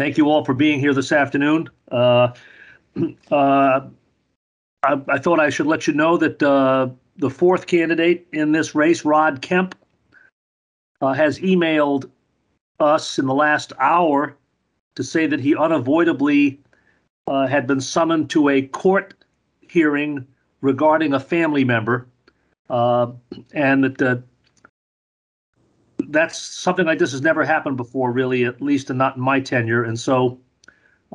thank you all for being here this afternoon. Uh, uh, I, I thought I should let you know that uh, the fourth candidate in this race, Rod Kemp, uh, has emailed us in the last hour to say that he unavoidably uh, had been summoned to a court hearing regarding a family member, uh, and that that's something like this has never happened before, really, at least and not in my tenure. And so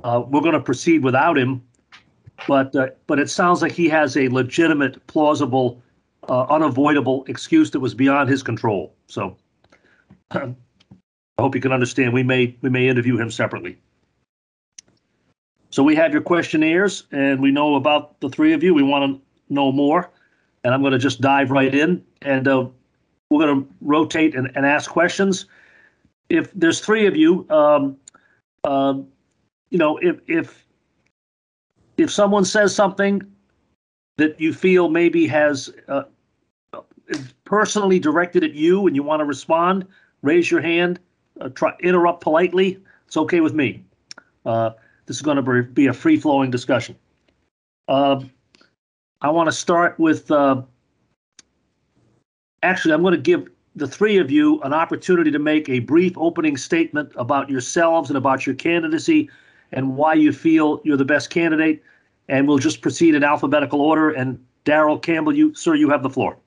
uh, we're going to proceed without him. But uh, but it sounds like he has a legitimate, plausible, uh, unavoidable excuse that was beyond his control. So I hope you can understand. We may we may interview him separately. So we have your questionnaires, and we know about the three of you. We want to know more, and I'm going to just dive right in. And uh, we're going to rotate and, and ask questions. If there's three of you, um, uh, you know, if if if someone says something that you feel maybe has uh, personally directed at you and you want to respond, raise your hand. Uh, try interrupt politely. It's okay with me. Uh, this is going to be a free flowing discussion. Um, I want to start with uh, actually, I'm going to give the three of you an opportunity to make a brief opening statement about yourselves and about your candidacy and why you feel you're the best candidate. And we'll just proceed in alphabetical order. And Daryl Campbell, you, sir, you have the floor.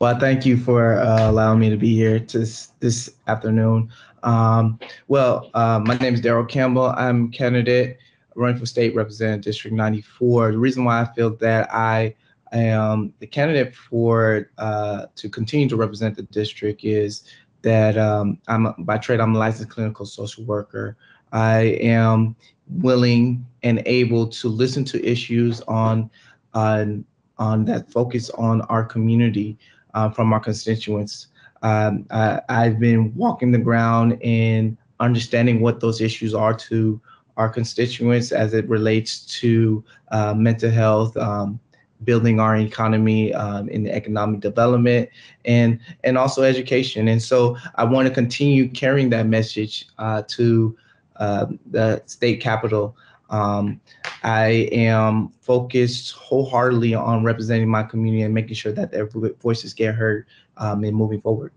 Well, thank you for uh, allowing me to be here this this afternoon. Um, well, uh, my name is Daryl Campbell. I'm candidate running for state representative District 94. The reason why I feel that I Am the candidate for uh, to continue to represent the district is that um, I'm by trade I'm a licensed clinical social worker. I am willing and able to listen to issues on on on that focus on our community uh, from our constituents. Um, I, I've been walking the ground and understanding what those issues are to our constituents as it relates to uh, mental health, um, building our economy um, in the economic development and and also education. And so I want to continue carrying that message uh, to uh, the state capital. Um, I am focused wholeheartedly on representing my community and making sure that their voices get heard um, in moving forward.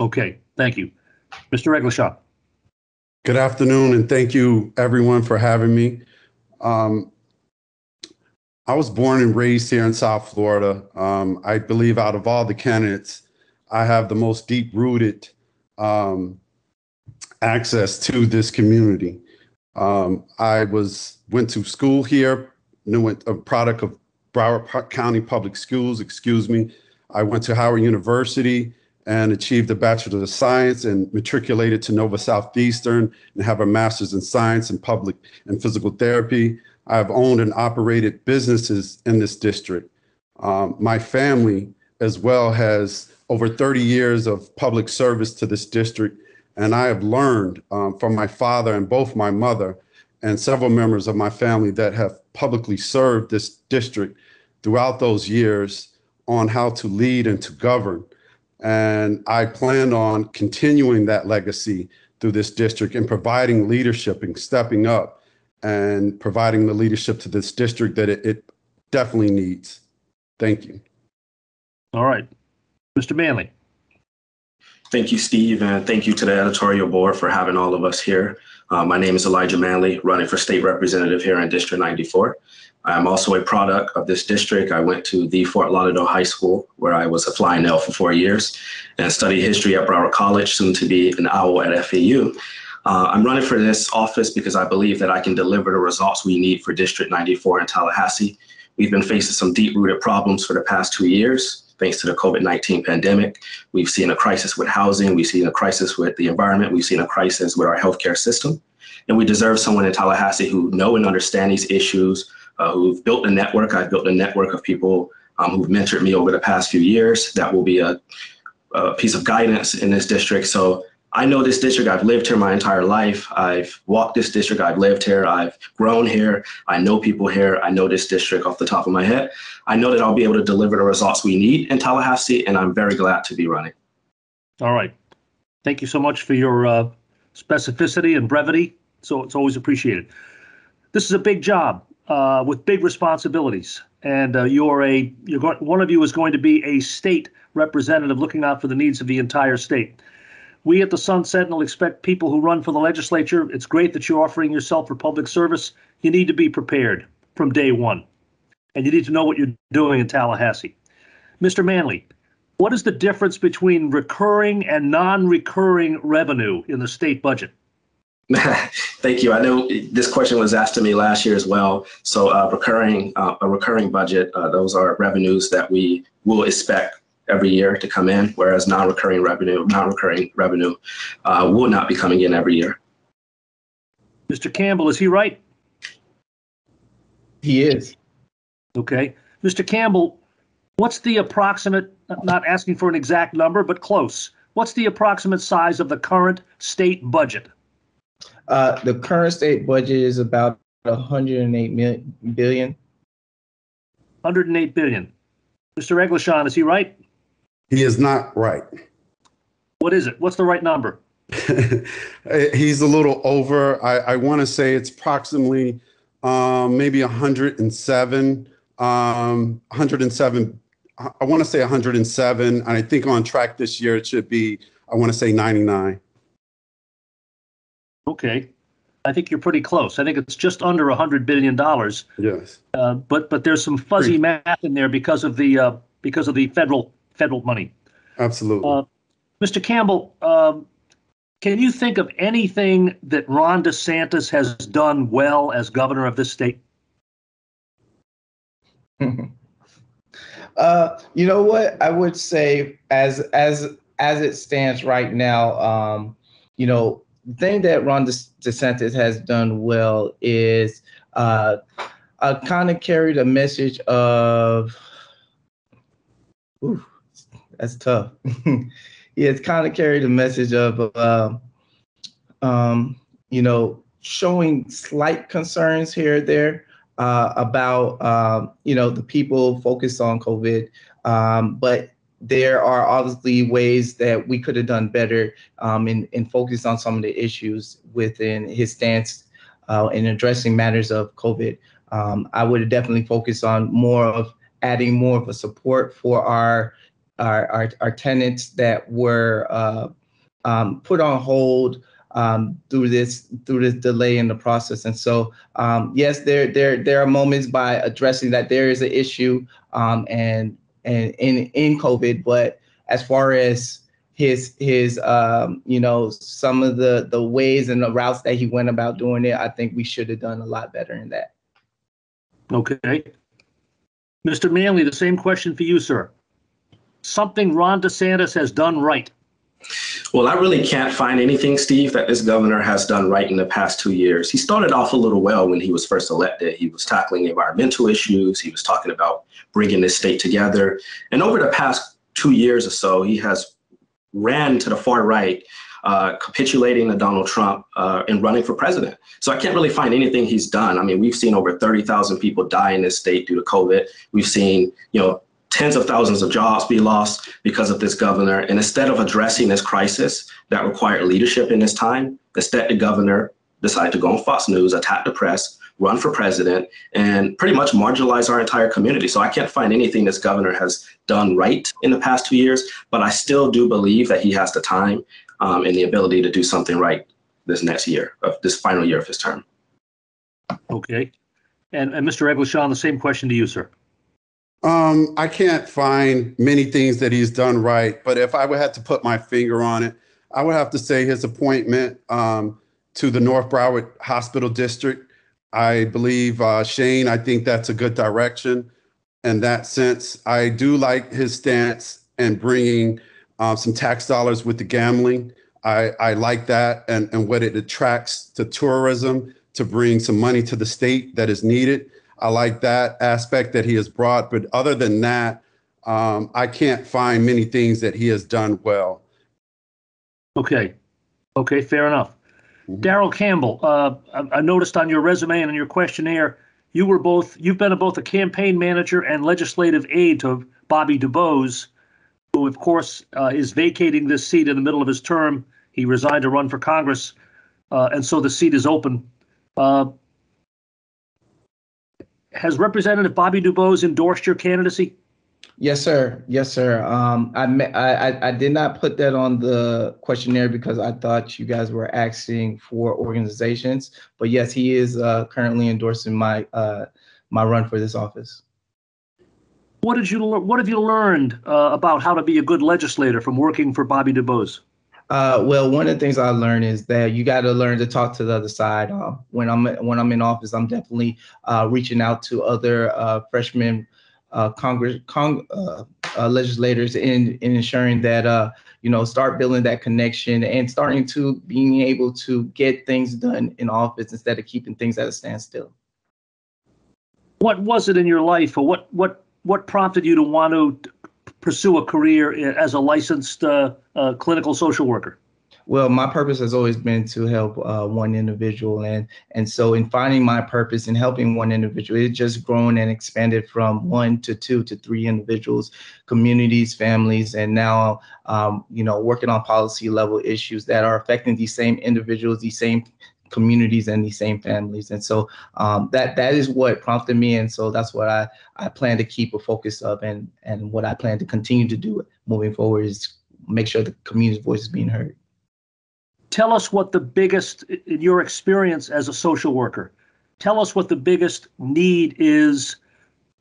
Okay, thank you. Mr. Eggelletion. Good afternoon, and thank you everyone for having me. Um, I was born and raised here in South Florida. Um, I believe out of all the candidates, I have the most deep rooted um, access to this community. Um, I was went to school here, knew a product of Broward County Public Schools, excuse me. I went to Howard University and achieved a Bachelor of Science and matriculated to Nova Southeastern and have a Master's in Science and Public and Physical Therapy. I've owned and operated businesses in this district. Um, my family, as well, has over 30 years of public service to this district. And I have learned um, from my father and both my mother and several members of my family that have publicly served this district throughout those years on how to lead and to govern. And I plan on continuing that legacy through this district and providing leadership and stepping up and providing the leadership to this district that it, it definitely needs. Thank you. All right. Mr. Manley. Thank you, Steve, and thank you to the editorial board for having all of us here. Uh, my name is Elijah Manley, running for state representative here in District 94. I'm also a product of this district. I went to the Fort Lauderdale High School, where I was a flying elf for four years, and studied history at Broward College, soon to be an owl at FAU. Uh, I'm running for this office because I believe that I can deliver the results we need for District 94 in Tallahassee. We've been facing some deep rooted problems for the past two years, thanks to the COVID 19 pandemic. We've seen a crisis with housing, we've seen a crisis with the environment, we've seen a crisis with our healthcare system. And we deserve someone in Tallahassee who know and understand these issues, uh, who've built a network. I've built a network of people um, who've mentored me over the past few years. That will be a, a piece of guidance in this district. So I know this district. I've lived here my entire life. I've walked this district. I've lived here. I've grown here. I know people here. I know this district off the top of my head. I know that I'll be able to deliver the results we need in Tallahassee, and I'm very glad to be running. All right. Thank you so much for your uh, specificity and brevity, so it's always appreciated. This is a big job uh, with big responsibilities, and uh, you're a you're going, one of you is going to be a state representative looking out for the needs of the entire state. We at the Sun Sentinel expect people who run for the legislature. It's great that you're offering yourself for public service. You need to be prepared from day one, and you need to know what you're doing in Tallahassee. Mr. Manley, what is the difference between recurring and non-recurring revenue in the state budget? Thank you. I know this question was asked to me last year as well. So uh, recurring, uh, a recurring budget, uh, those are revenues that we will expect every year to come in, whereas non-recurring revenue, non-recurring revenue uh, will not be coming in every year. Mr. Campbell, is he right? He is. Okay. Mr. Campbell, what's the approximate, not asking for an exact number, but close, what's the approximate size of the current state budget? Uh, the current state budget is about 108 mil- billion. 108 billion. Mr. Eggelletion, is he right? He is not right. What is it? What's the right number? He's a little over. I, I want to say it's approximately um, maybe 107, um, 107. I want to say 107. And I think on track this year, it should be, I want to say 99. Okay. I think you're pretty close. I think it's just under 100 billion dollars. Yes. Uh, but but there's some fuzzy math in there because of the uh, because of the federal federal money. Absolutely. Uh, Mr. Campbell, um, can you think of anything that Ron DeSantis has done well as governor of this state? uh, you know what? I would say as as as it stands right now, um, you know, the thing that Ron DeSantis has done well is uh, uh kind of carried a message of. Ooh, that's tough. he has kind of carried a message of, uh, um, you know, showing slight concerns here or there uh, about, um, you know, the people focused on COVID. Um, but there are obviously ways that we could have done better um, in, in focus on some of the issues within his stance uh, in addressing matters of COVID. Um, I would definitely focused on more of adding more of a support for our our, our, our tenants that were uh, um, put on hold um, through this through this delay in the process. And so, um, yes, there there there are moments by addressing that there is an issue um, and and in in COVID, but as far as his his um, you know some of the the ways and the routes that he went about doing it, I think we should have done a lot better in that. Okay. Mr. Manley, the same question for you, sir. Something Ron DeSantis has done right. Well, I really can't find anything, Steve, that this governor has done right in the past two years. He started off a little well when he was first elected. He was tackling environmental issues. He was talking about bringing this state together. And over the past two years or so, he has ran to the far right, uh, capitulating to Donald Trump uh, and running for president. So I can't really find anything he's done. I mean, we've seen over 30,000 people die in this state due to COVID. We've seen, you know, tens of thousands of jobs be lost because of this governor. And instead of addressing this crisis that required leadership in this time, instead the governor decided to go on Fox News, attack the press, run for president, and pretty much marginalize our entire community. So I can't find anything this governor has done right in the past two years, but I still do believe that he has the time um, and the ability to do something right this next year of this final year of his term. Okay. And, and Mr. Eggelletion, the same question to you, sir. Um, I can't find many things that he's done right, but if I would have to put my finger on it, I would have to say his appointment um, to the North Broward Hospital District. I believe uh, Shane. I think that's a good direction. In that sense, I do like his stance and bringing uh, some tax dollars with the gambling. I, I like that and, and what it attracts to tourism to bring some money to the state that is needed. I like that aspect that he has brought. But other than that, um, I can't find many things that he has done well. Okay. Okay, fair enough. Mhm. Daryl Campbell, uh, I, I noticed on your resume and on your questionnaire, you were both, you've been a, both a campaign manager and legislative aide to Bobby DuBose, who, of course, uh, is vacating this seat in the middle of his term. He resigned to run for Congress. uh, and so the seat is open. Uh, Has Representative Bobby Dubose endorsed your candidacy? Yes, sir. Yes, sir. Um, I, I, I, did not put that on the questionnaire because I thought you guys were asking for organizations. But yes, he is, uh, currently endorsing my, uh, my run for this office. What did you, what have you learned uh, about how to be a good legislator from working for Bobby Dubose? Uh, well, one of the things I learned is that you got to learn to talk to the other side. Uh, when I'm when I'm in office, I'm definitely uh, reaching out to other uh, freshmen, uh, Congress, Cong- uh, legislators, in in ensuring that you know start building that connection and starting to being able to get things done in office instead of keeping things at a standstill. What was it in your life, or what what what prompted you to want to pursue a career as a licensed uh, uh, clinical social worker? Well, my purpose has always been to help uh, one individual, and and so in finding my purpose in helping one individual, it just grown and expanded from one to two to three individuals, communities, families, and now um, you know working on policy level issues that are affecting these same individuals, these same communities, and these same families. And so um, that that is what prompted me, and so that's what I I plan to keep a focus of, and and what I plan to continue to do moving forward is make sure the community's voice is being heard. Tell us what the biggest, in your experience as a social worker, tell us what the biggest need is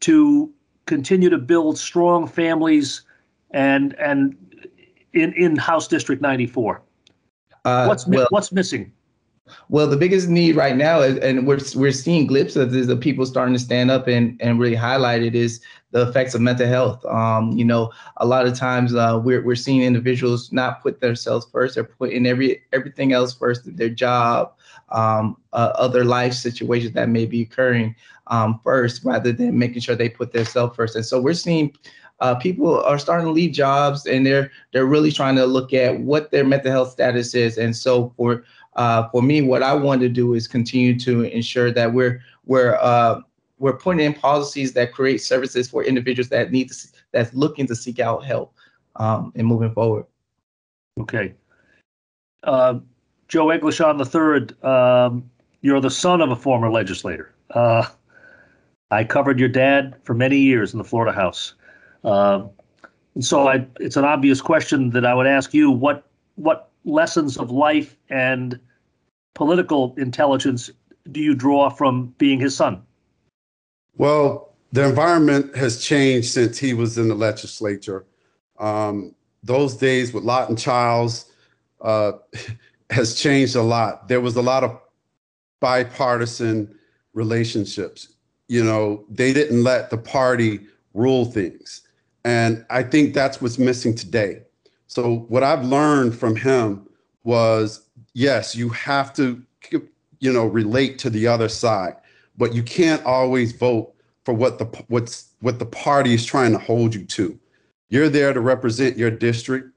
to continue to build strong families and and in in House District 94. Uh, What's well, what's missing? Well, the biggest need right now, is, and we're we're seeing glimpses of people starting to stand up and and really highlight it is the effects of mental health. Um, you know, a lot of times uh, we're we're seeing individuals not put themselves first; they're putting every everything else first, their job, um, uh, other life situations that may be occurring um, first, rather than making sure they put themselves first. And so we're seeing. Uh, people are starting to leave jobs and they're they're really trying to look at what their mental health status is and so for uh, for me, what I want to do is continue to ensure that we're we're uh, we're putting in policies that create services for individuals that need to, that's looking to seek out help um, and moving forward. Okay. Uh, Joe Eggelletion III, um, you're the son of a former legislator. Uh, I covered your dad for many years in the Florida House. Um, and so I, it's an obvious question that I would ask you, what, what lessons of life and political intelligence do you draw from being his son? Well, the environment has changed since he was in the legislature. Um, those days with Lawton Chiles uh, has changed a lot. There was a lot of bipartisan relationships. You know, they didn't let the party rule things. And I think that's what's missing today. So, what I've learned from him was yes, you have to, you know, relate to the other side, but you can't always vote for what the what's what the party is trying to hold you to. You're there to represent your district,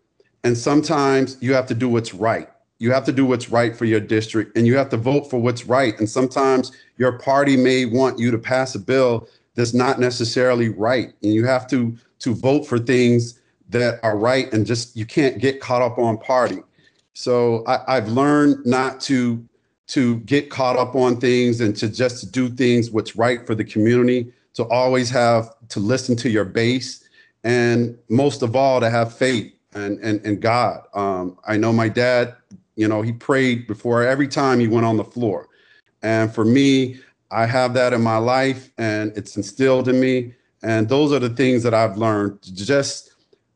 and sometimes you have to do what's right. You have to do what's right for your district, and you have to vote for what's right. And sometimes your party may want you to pass a bill that's not necessarily right, and you have to to vote for things that are right, and just you can't get caught up on party. So I, I've learned not to to get caught up on things and to just do things what's right for the community to always have to listen to your base and most of all to have faith and and, and god. Um, i know my dad you know he prayed before every time he went on the floor. And for me i have that in my life and it's instilled in me. And those are the things that i've learned just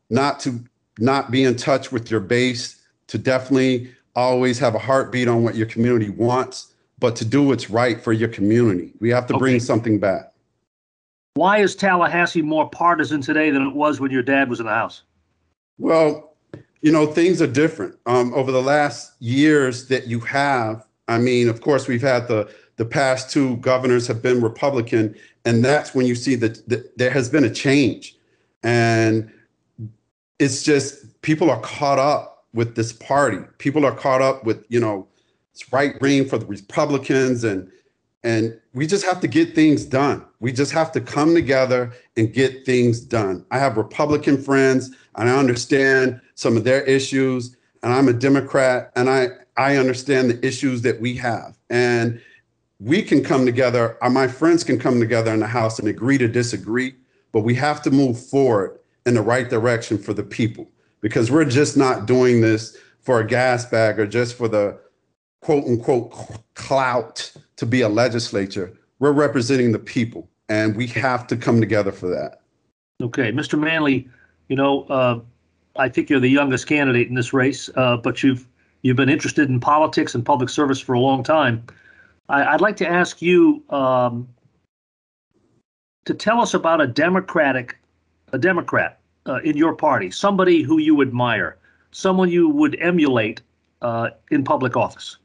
not to not be in touch with your base to definitely always have a heartbeat on what your community wants, but to do what's right for your community. We have to bring something back. Why is Tallahassee more partisan today than it was when your dad was in the House? Well, you know, things are different. Um, over the last years that you have, I mean, of course, we've had the the past two governors have been Republican, and that's when you see that, that there has been a change, and it's just people are caught up with this party. People are caught up with you know, it's right wing for the Republicans, and and we just have to get things done. We just have to come together and get things done. I have Republican friends, and I understand some of their issues. And I'm a Democrat, and I I understand the issues that we have. And we can come together, or my friends can come together in the House and agree to disagree, but we have to move forward in the right direction for the people because we're just not doing this for a gas bag or just for the quote unquote clout to be a legislature. We're representing the people and we have to come together for that. Okay, Mr. Manley, you know, uh, I think you're the youngest candidate in this race, uh, but you've you've been interested in politics and public service for a long time. I, would like to ask you um, to tell us about a Democratic, a Democrat uh, in your party, somebody who you admire, someone you would emulate uh, in public office.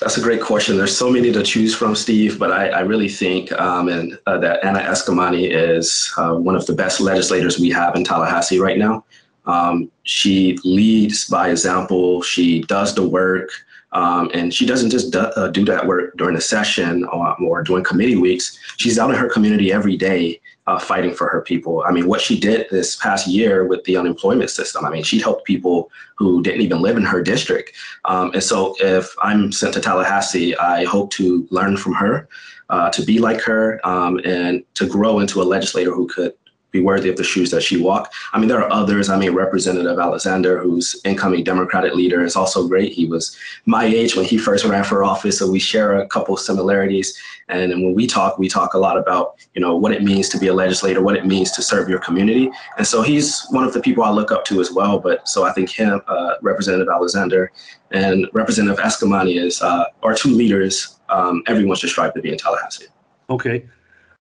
That's a great question. There's so many to choose from, Steve, but I, I really think um, and, uh, that Anna Eskamani is uh, one of the best legislators we have in Tallahassee right now. Um, she leads by example. She does the work. Um, and she doesn't just do, uh, do, that work during the session or, or, during committee weeks. She's out in her community every day uh, fighting for her people. I mean, what she did this past year with the unemployment system, I mean, she helped people who didn't even live in her district. Um, and so if I'm sent to Tallahassee, I hope to learn from her, uh, to be like her, um, and to grow into a legislator who could be worthy of the shoes that she walked. I mean, there are others. I mean, Representative Alexander, who's incoming Democratic leader, is also great. He was my age when he first ran for office, so we share a couple similarities. And, when we talk, we talk a lot about you know what it means to be a legislator, what it means to serve your community. And so he's one of the people I look up to as well. But so I think him, uh, Representative Alexander, and Representative Eskamani is uh, are two leaders um, everyone should strive to be in Tallahassee. Okay.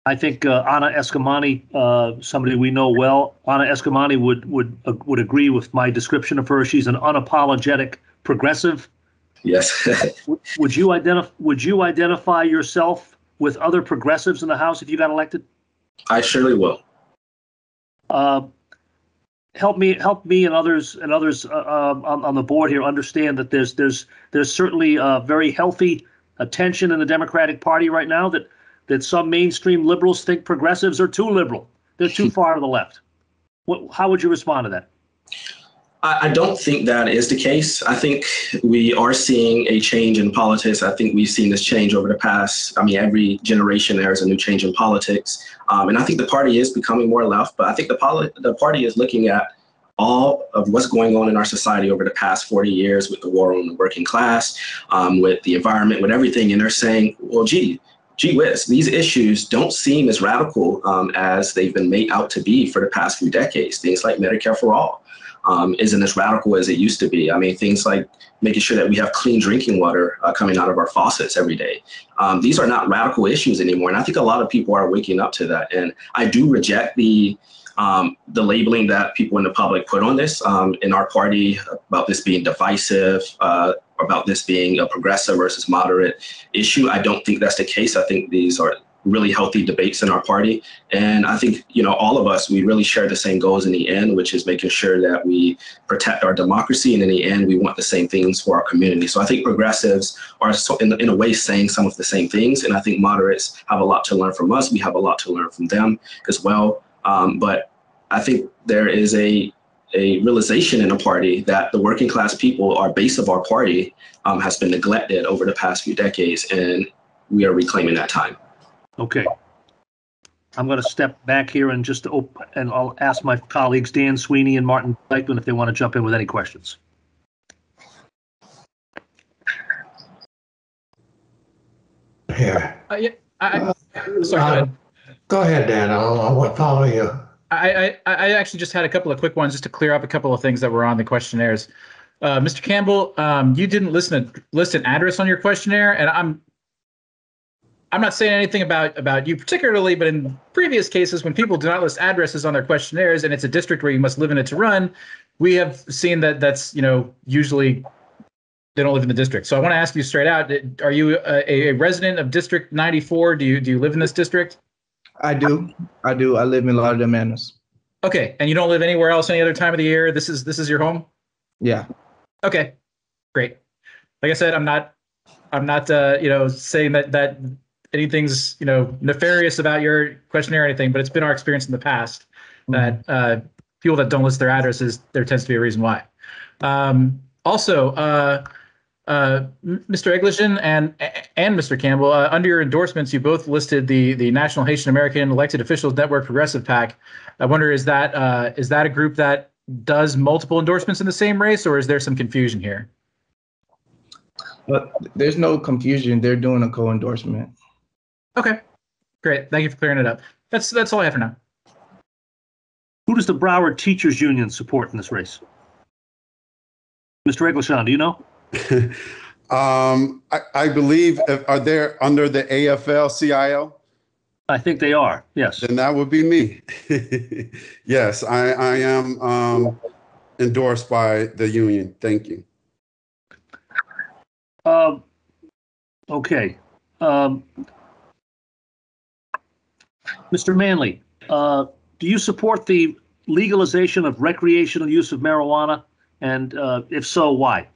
I think uh, Anna Eskamani, uh, somebody we know well, Anna Eskamani would would uh, would agree with my description of her. She's an unapologetic progressive. Yes. would you identify Would you identify yourself with other progressives in the House if you got elected? I surely will. Uh, help me help me and others and others uh, um, on, on the board here understand that there's there's there's certainly a very healthy attention in the Democratic Party right now that that some mainstream liberals think progressives are too liberal. They're too far to the left. What, how would you respond to that? I don't think that is the case. I think we are seeing a change in politics. I think we've seen this change over the past. I mean, every generation there is a new change in politics, um, and I think the party is becoming more left. But I think the poli- the party is looking at all of what's going on in our society over the past 40 years with the war on the working class, um, with the environment, with everything, and they're saying, well, gee, gee whiz, these issues don't seem as radical um, as they've been made out to be for the past few decades. Things like Medicare for all um, isn't as radical as it used to be. I mean, things like making sure that we have clean drinking water uh, coming out of our faucets every day. Um, these are not radical issues anymore. And I think a lot of people are waking up to that. And I do reject the um, the labeling that people in the public put on this um, in our party about this being divisive, uh, about this being a progressive versus moderate issue. I don't think that's the case. I think these are really healthy debates in our party. And I think, you know, all of us, we really share the same goals in the end, which is making sure that we protect our democracy. And in the end, we want the same things for our community. So I think progressives are so in, in a way saying some of the same things. And I think moderates have a lot to learn from us. We have a lot to learn from them as well. Um, but I think there is a a realization in a party that the working class people, our base of our party, um, has been neglected over the past few decades, and we are reclaiming that time. Okay. I'm going to step back here and just open, and I'll ask my colleagues Dan Sweeney and Martin Dyckman if they want to jump in with any questions. Yeah. Uh, yeah, I, I, sorry, go ahead. Go ahead, Dan. I'll, I'll follow you. I, I, I actually just had a couple of quick ones just to clear up a couple of things that were on the questionnaires. Uh, Mr. Campbell, um, you didn't listen to, list an address on your questionnaire, and I'm I'm not saying anything about about you particularly, but in previous cases, when people do not list addresses on their questionnaires, and it's a district where you must live in it to run, we have seen that that's you know usually they don't live in the district. So I want to ask you straight out: Are you a, a resident of District 94? Do you do you live in this district? I do. I do. I live in Lauderdale Manors. Okay, and you don't live anywhere else any other time of the year. This is this is your home. Yeah. Okay, great. Like I said, I'm not I'm not uh, you know saying that that anything's you know nefarious about your questionnaire or anything, but it's been our experience in the past mm-hmm. that uh, people that don't list their addresses, there tends to be a reason why. Um, Also, uh, uh, Mr. Eggelletion and and Mr. Campbell, uh, under your endorsements, you both listed the the National Haitian American Elected Officials Network Progressive PAC. I wonder is that uh, is that a group that does multiple endorsements in the same race, or is there some confusion here? But there's no confusion. They're doing a co-endorsement. Okay, great. Thank you for clearing it up. That's that's all I have for now. Who does the Broward Teachers Union support in this race? Mr. Eggelletion, do you know? um, I, I believe, are they under the AFL-CIO? I think they are, yes. Then that would be me. yes, I, I am um, endorsed by the union. Thank you. Um, okay. Um, Mr. Manley, uh, do you support the legalization of recreational use of marijuana? And uh, if so, why?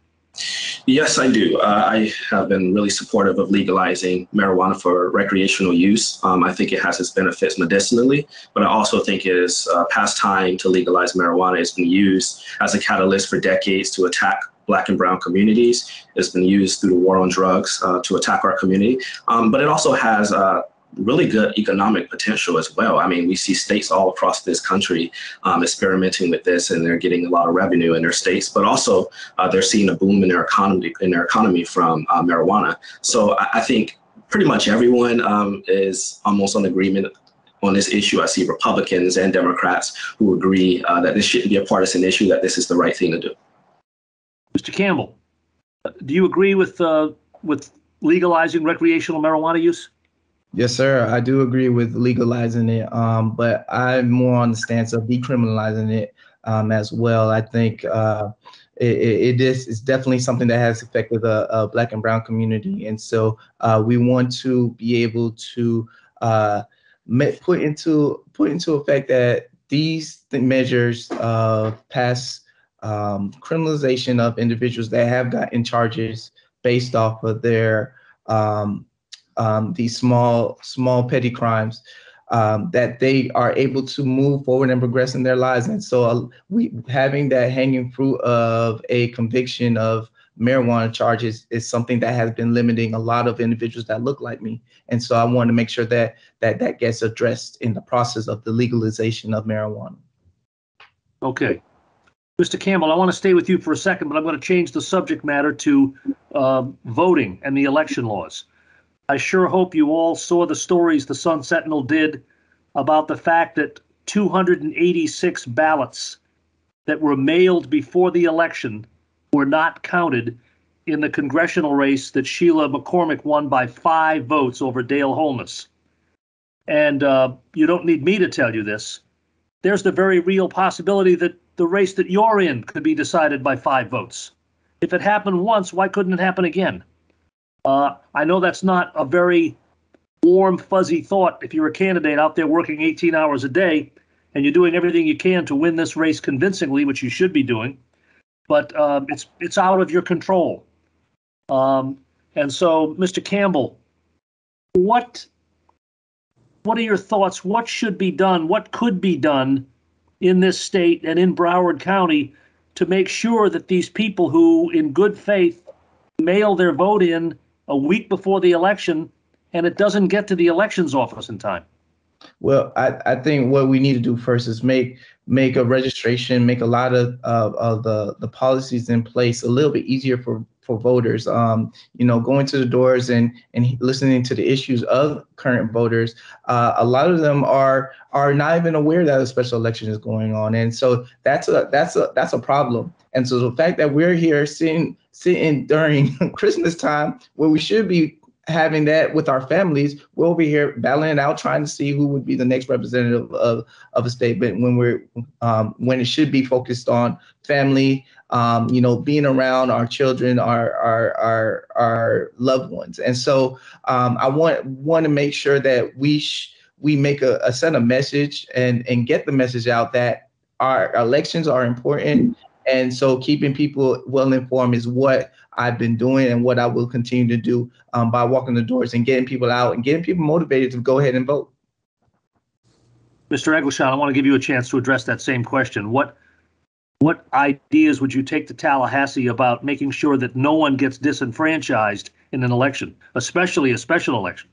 Yes, I do. Uh, I have been really supportive of legalizing marijuana for recreational use. Um, I think it has its benefits medicinally, but I also think it is uh, past time to legalize marijuana. It's been used as a catalyst for decades to attack Black and Brown communities. It's been used through the war on drugs uh, to attack our community, um, but it also has uh, really good economic potential as well. I mean, we see states all across this country um, experimenting with this, and they're getting a lot of revenue in their states. But also, uh, they're seeing a boom in their economy in their economy from uh, marijuana. So I, I, think pretty much everyone um, is almost on agreement on this issue. I see Republicans and Democrats who agree uh, that this shouldn't be a partisan issue. That this is the right thing to do. Mr. Campbell, do you agree with uh, with legalizing recreational marijuana use? Yes, sir. I do agree with legalizing it, um, but I'm more on the stance of decriminalizing it um, as well. I think uh, it, it is definitely something that has affected the uh, Black and Brown community, and so uh, we want to be able to uh, put into put into effect that these measures uh, pass um, criminalization of individuals that have gotten charges based off of their um, um, these small, small petty crimes, um, that they are able to move forward and progress in their lives. And so, uh, we having that hanging fruit of a conviction of marijuana charges is something that has been limiting a lot of individuals that look like me. And so, I want to make sure that that that gets addressed in the process of the legalization of marijuana. Okay. Mr. Campbell, I want to stay with you for a second, but I'm going to change the subject matter to uh, voting and the election laws. I sure hope you all saw the stories the Sun Sentinel did about the fact that 286 ballots that were mailed before the election were not counted in the congressional race that Sheila McCormick won by five votes over Dale Holness. And uh, you don't need me to tell you this. There's the very real possibility that the race that you're in could be decided by five votes. If it happened once, why couldn't it happen again? Uh, I know that's not a very warm, fuzzy thought if you're a candidate out there working 18 hours a day and you're doing everything you can to win this race convincingly, which you should be doing, but um, it's it's out of your control. Um, and so, Mr. Campbell, what what are your thoughts? What should be done? What could be done in this state and in Broward County to make sure that these people who, in good faith, mail their vote in a week before the election and it doesn't get to the elections office in time? Well, I, I think what we need to do first is make make a registration, make a lot of uh, of the the policies in place a little bit easier for for voters. Um, you know, going to the doors and and listening to the issues of current voters. Uh, a lot of them are are not even aware that a special election is going on, and so that's a that's a that's a problem. And so the fact that we're here sitting sitting during Christmas time, where we should be having that with our families, we're over here battling out, trying to see who would be the next representative of, of a state. But when we're um, when it should be focused on family, um, you know, being around our children, our our our our loved ones. And so um, I want want to make sure that we sh- we make a, a send a message and and get the message out that our elections are important and so keeping people well informed is what I've been doing and what I will continue to do um, by walking the doors and getting people out and getting people motivated to go ahead and vote. Mr. Eggelletion, I want to give you a chance to address that same question. What what ideas would you take to Tallahassee about making sure that no one gets disenfranchised in an election, especially a special election?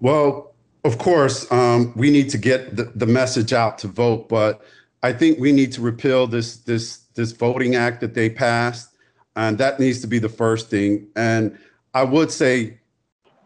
Well, of course, um, we need to get the, the message out to vote, but I think we need to repeal this this this voting act that they passed, and that needs to be the first thing. And I would say,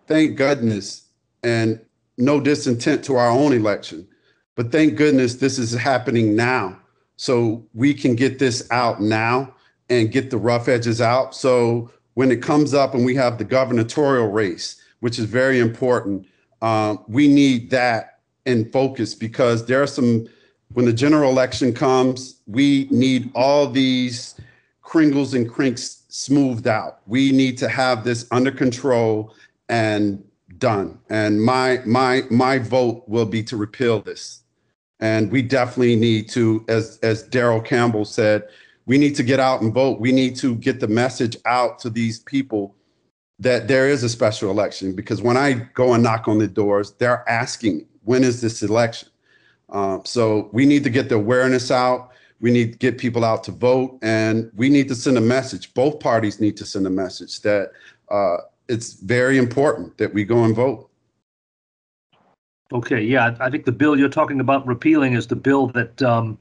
thank goodness, and no disintent to our own election, but thank goodness this is happening now, so we can get this out now and get the rough edges out. So when it comes up and we have the gubernatorial race, which is very important um, we need that in focus because there are some when the general election comes we need all these kringles and crinks smoothed out. We need to have this under control and done. And my my my vote will be to repeal this. And we definitely need to as as daryl campbell said we need to get out and vote. We need to get the message out to these people that there is a special election because when I go and knock on the doors, they're asking, when is this election? Um, so we need to get the awareness out. We need to get people out to vote, and we need to send a message. Both parties need to send a message that uh, it's very important that we go and vote. Okay, yeah, I think the bill you're talking about repealing is the bill that, um,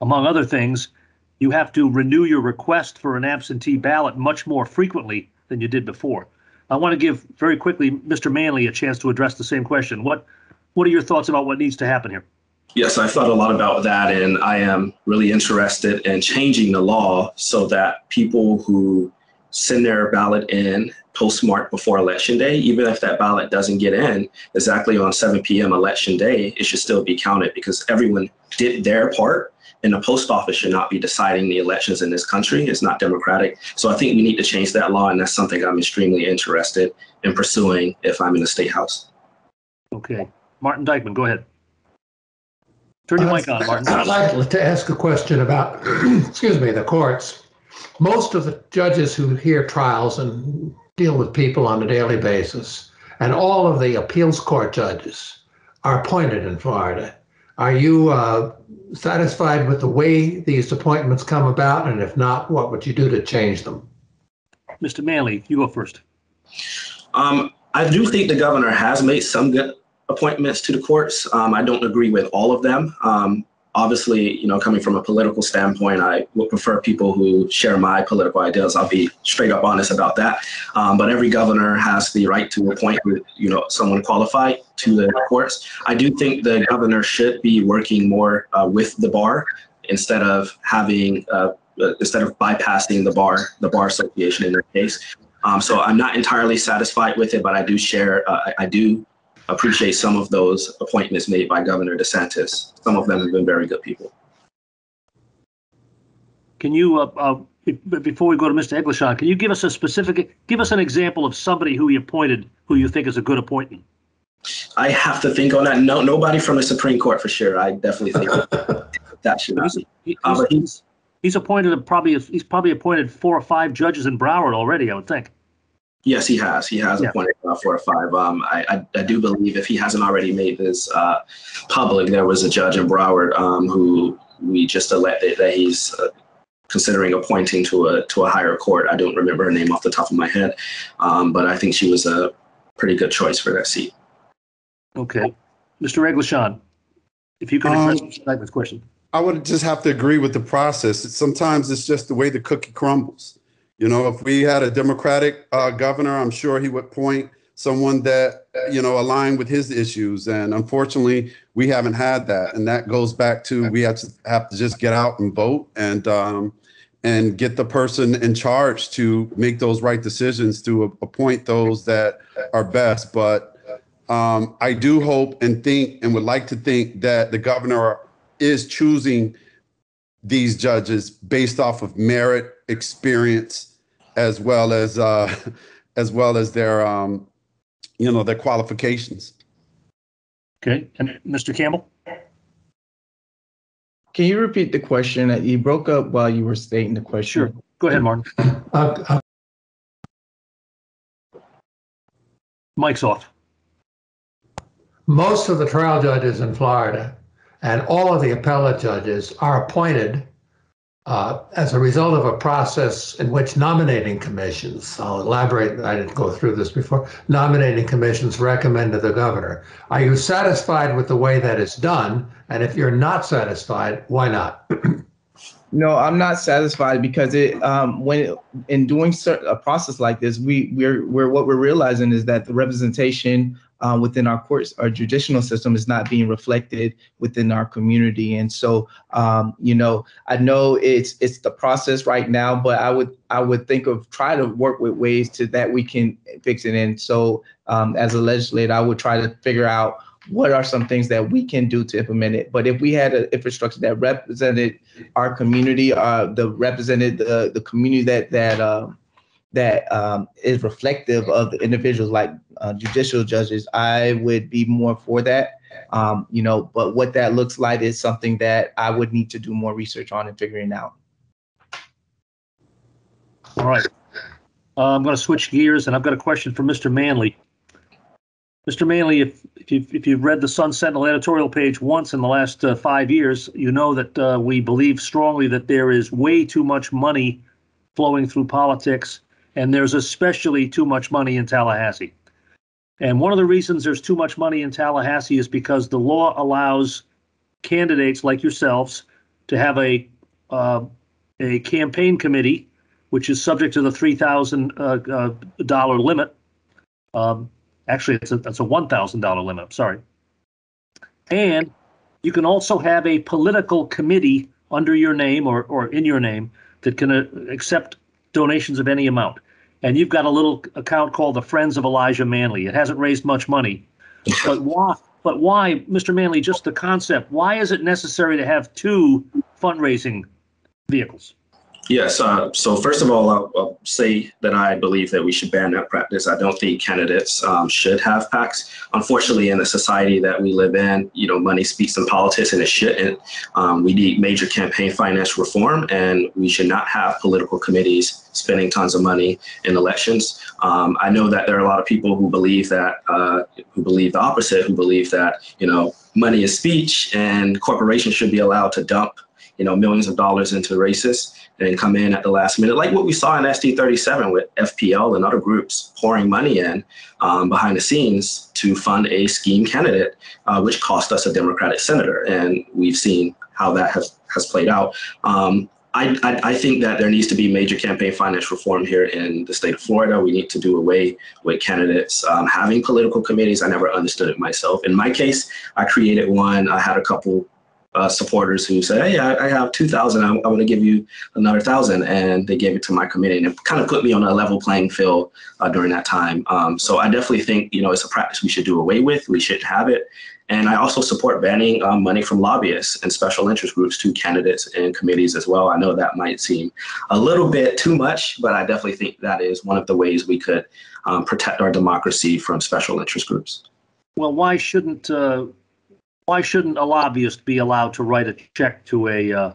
among other things, you have to renew your request for an absentee ballot much more frequently than you did before. I want to give very quickly Mr. Manley a chance to address the same question. What what are your thoughts about what needs to happen here? Yes, I thought a lot about that, and I am really interested in changing the law so that people who send their ballot in postmarked before election day, even if that ballot doesn't get in exactly on 7 p.m. election day, it should still be counted because everyone did their part and the post office should not be deciding the elections in this country. It's not democratic. So I think we need to change that law, and that's something I'm extremely interested in pursuing if I'm in the state house. Okay, Martin Dyckman, go ahead. Turn your mic on, Martin. I'd like to ask a question about, excuse me, the courts. Most of the judges who hear trials and deal with people on a daily basis, and all of the appeals court judges are appointed in Florida. Are you uh, satisfied with the way these appointments come about? And if not, what would you do to change them? Mr. Manley, you go first. Um, I do think the governor has made some good appointments to the courts. Um, I don't agree with all of them. Um, obviously, you know, coming from a political standpoint, I would prefer people who share my political ideas. I'll be straight up honest about that. Um, but every governor has the right to appoint, you know, someone qualified to the courts. I do think the governor should be working more uh, with the bar instead of having uh, instead of bypassing the bar, the bar association in their case. Um, so I'm not entirely satisfied with it, but I do share, uh, I, I do appreciate some of those appointments made by Governor DeSantis. Some of them have been very good people. Can you, uh, uh, before we go to Mr. Eggelletion, can you give us a specific, give us an example of somebody who he appointed who you think is a good appointment? I have to think on that. No, nobody from the Supreme Court for sure. I definitely think that should He's, be. Uh, he's, he's, he's appointed a- probably, he's probably appointed four or five judges in Broward already, I would think. Yes, he has. He has Yeah. appointed uh, four or five. Um, I, I, I do believe if he hasn't already made this uh, public, there was a judge in Broward um, who we just elected that he's uh, considering appointing to a to a higher court. I don't remember her name off the top of my head, um, but I think she was a pretty good choice for that seat. Okay. Mr. Eggelletion, if you could address Um, Mr. Dyckman's question. I would just have to agree with the process. Sometimes it's just the way the cookie crumbles. You know, if we had a Democratic uh, governor, I'm sure he would point someone that you know aligned with his issues. And unfortunately, we haven't had that, and that goes back to we have to have to just get out and vote and um, and get the person in charge to make those right decisions to appoint those that are best. But um, I do hope and think and would like to think that the governor is choosing these judges based off of merit, experience, as well as uh, as well as their um, you know their qualifications. Okay. And Mr. Campbell? Can you repeat the question? That you broke up while you were stating the question. Sure. Go ahead, Martin. Uh, uh, Mic's off. most of the trial judges in Florida and all of the appellate judges are appointed uh, as a result of a process in which nominating commissions, I'll elaborate, I didn't go through this before, nominating commissions recommend to the governor. Are you satisfied with the way that is done? And if you're not satisfied, why not? No, I'm not satisfied because it um, when in doing a process like this, we we're we're what we're realizing is that the representation uh, within our courts, our judicial system is not being reflected within our community. And so, um, you know, I know it's it's the process right now, but I would I would think of try to work with ways to that we can fix it. And so, um, as a legislator, I would try to figure out what are some things that we can do to implement it. But if we had an infrastructure that represented our community, uh, the represented the the community that that uh, that um, is reflective of the individuals like uh, judicial judges, I would be more for that. Um, you know, but what that looks like is something that I would need to do more research on and figuring out. All right. Uh, I'm going to switch gears, and I've got a question for Mr. Manley. Mr. Manley, if, if you've, if you've read the Sun Sentinel editorial page once in the last uh, five years, you know that uh, we believe strongly that there is way too much money flowing through politics, and there's especially too much money in Tallahassee. And one of the reasons there's too much money in Tallahassee is because the law allows candidates like yourselves to have a uh, a campaign committee, which is subject to the three thousand uh, uh, dollar limit. Um, actually, it's a it's a one thousand dollar limit. I'm sorry. And you can also have a political committee under your name or or in your name that can uh, accept donations of any amount. And you've got a little account called the Friends of Elijah Manley. It hasn't raised much money, but why? But why, Mr. Manley? Just the concept. Why is it necessary to have two fundraising vehicles? Yes. Uh, so first of all, I'll, I'll, say that I believe that we should ban that practice. I don't think candidates um, should have PACs. Unfortunately, in the society that we live in, you know, money speaks in politics, and it shouldn't. Um, we need major campaign finance reform, and we should not have political committees spending tons of money in elections. Um, I know that there are a lot of people who believe that, uh, who believe the opposite, who believe that you know money is speech, and corporations should be allowed to dump you know millions of dollars into races and come in at the last minute, like what we saw in SD 37 with FPL and other groups pouring money in um, behind the scenes to fund a scheme candidate, uh, which cost us a Democratic senator. And we've seen how that has, has played out. Um, I, I, I, think that there needs to be major campaign finance reform here in the state of Florida. We need to do away with candidates um, having political committees. I never understood it myself. In my case, I created one. I had a couple uh, supporters who said, "Hey, I, I have two thousand. I, I want to give you another thousand, and they gave it to my committee, and it kind of put me on a level playing field uh, during that time. Um, so I definitely think you know it's a practice we should do away with. We shouldn't have it. And I also support banning um, money from lobbyists and special interest groups to candidates and committees as well. I know that might seem a little bit too much, but I definitely think that is one of the ways we could um, protect our democracy from special interest groups. Well, why shouldn't uh, why shouldn't a lobbyist be allowed to write a check to a uh,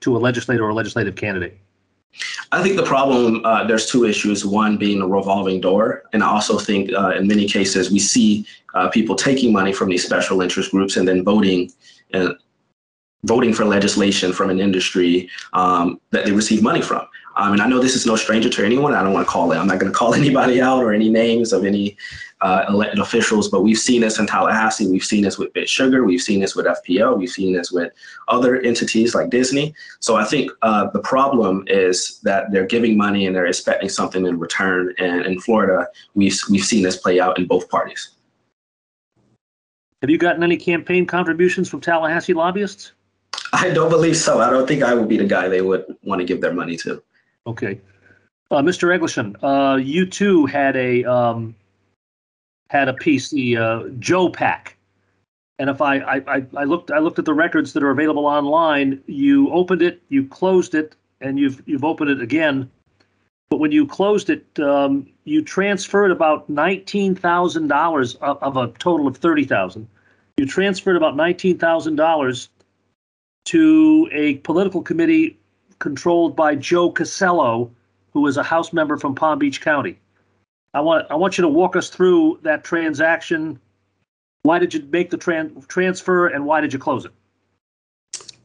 to a legislator or a legislative candidate? I think the problem uh, there's two issues. One being a revolving door, and I also think uh, in many cases we see uh, people taking money from these special interest groups and then voting uh, voting for legislation from an industry um, that they receive money from. Um, and I know this is no stranger to anyone. I don't want to call it. I'm not going to call anybody out or any names of any uh, elected officials, but we've seen this in Tallahassee. We've seen this with Big Sugar. We've seen this with FPL. We've seen this with other entities like Disney. So I think uh, the problem is that they're giving money and they're expecting something in return. And in Florida, we've we've seen this play out in both parties. Have you gotten any campaign contributions from Tallahassee lobbyists? I don't believe so. I don't think I would be the guy they would want to give their money to. Okay. Uh, Mr. Eggelletion, uh, you too had a um, had a piece, the uh, Joe PAC. And if I, I, I looked I looked at the records that are available online, you opened it, you closed it, and you've you've opened it again. But when you closed it, um, you transferred about nineteen thousand dollars of a total of thirty thousand. You transferred about nineteen thousand dollars to a political committee controlled by Joe Casello, who is a House member from Palm Beach County. I want I want you to walk us through that transaction. Why did you make the tran- transfer and why did you close it?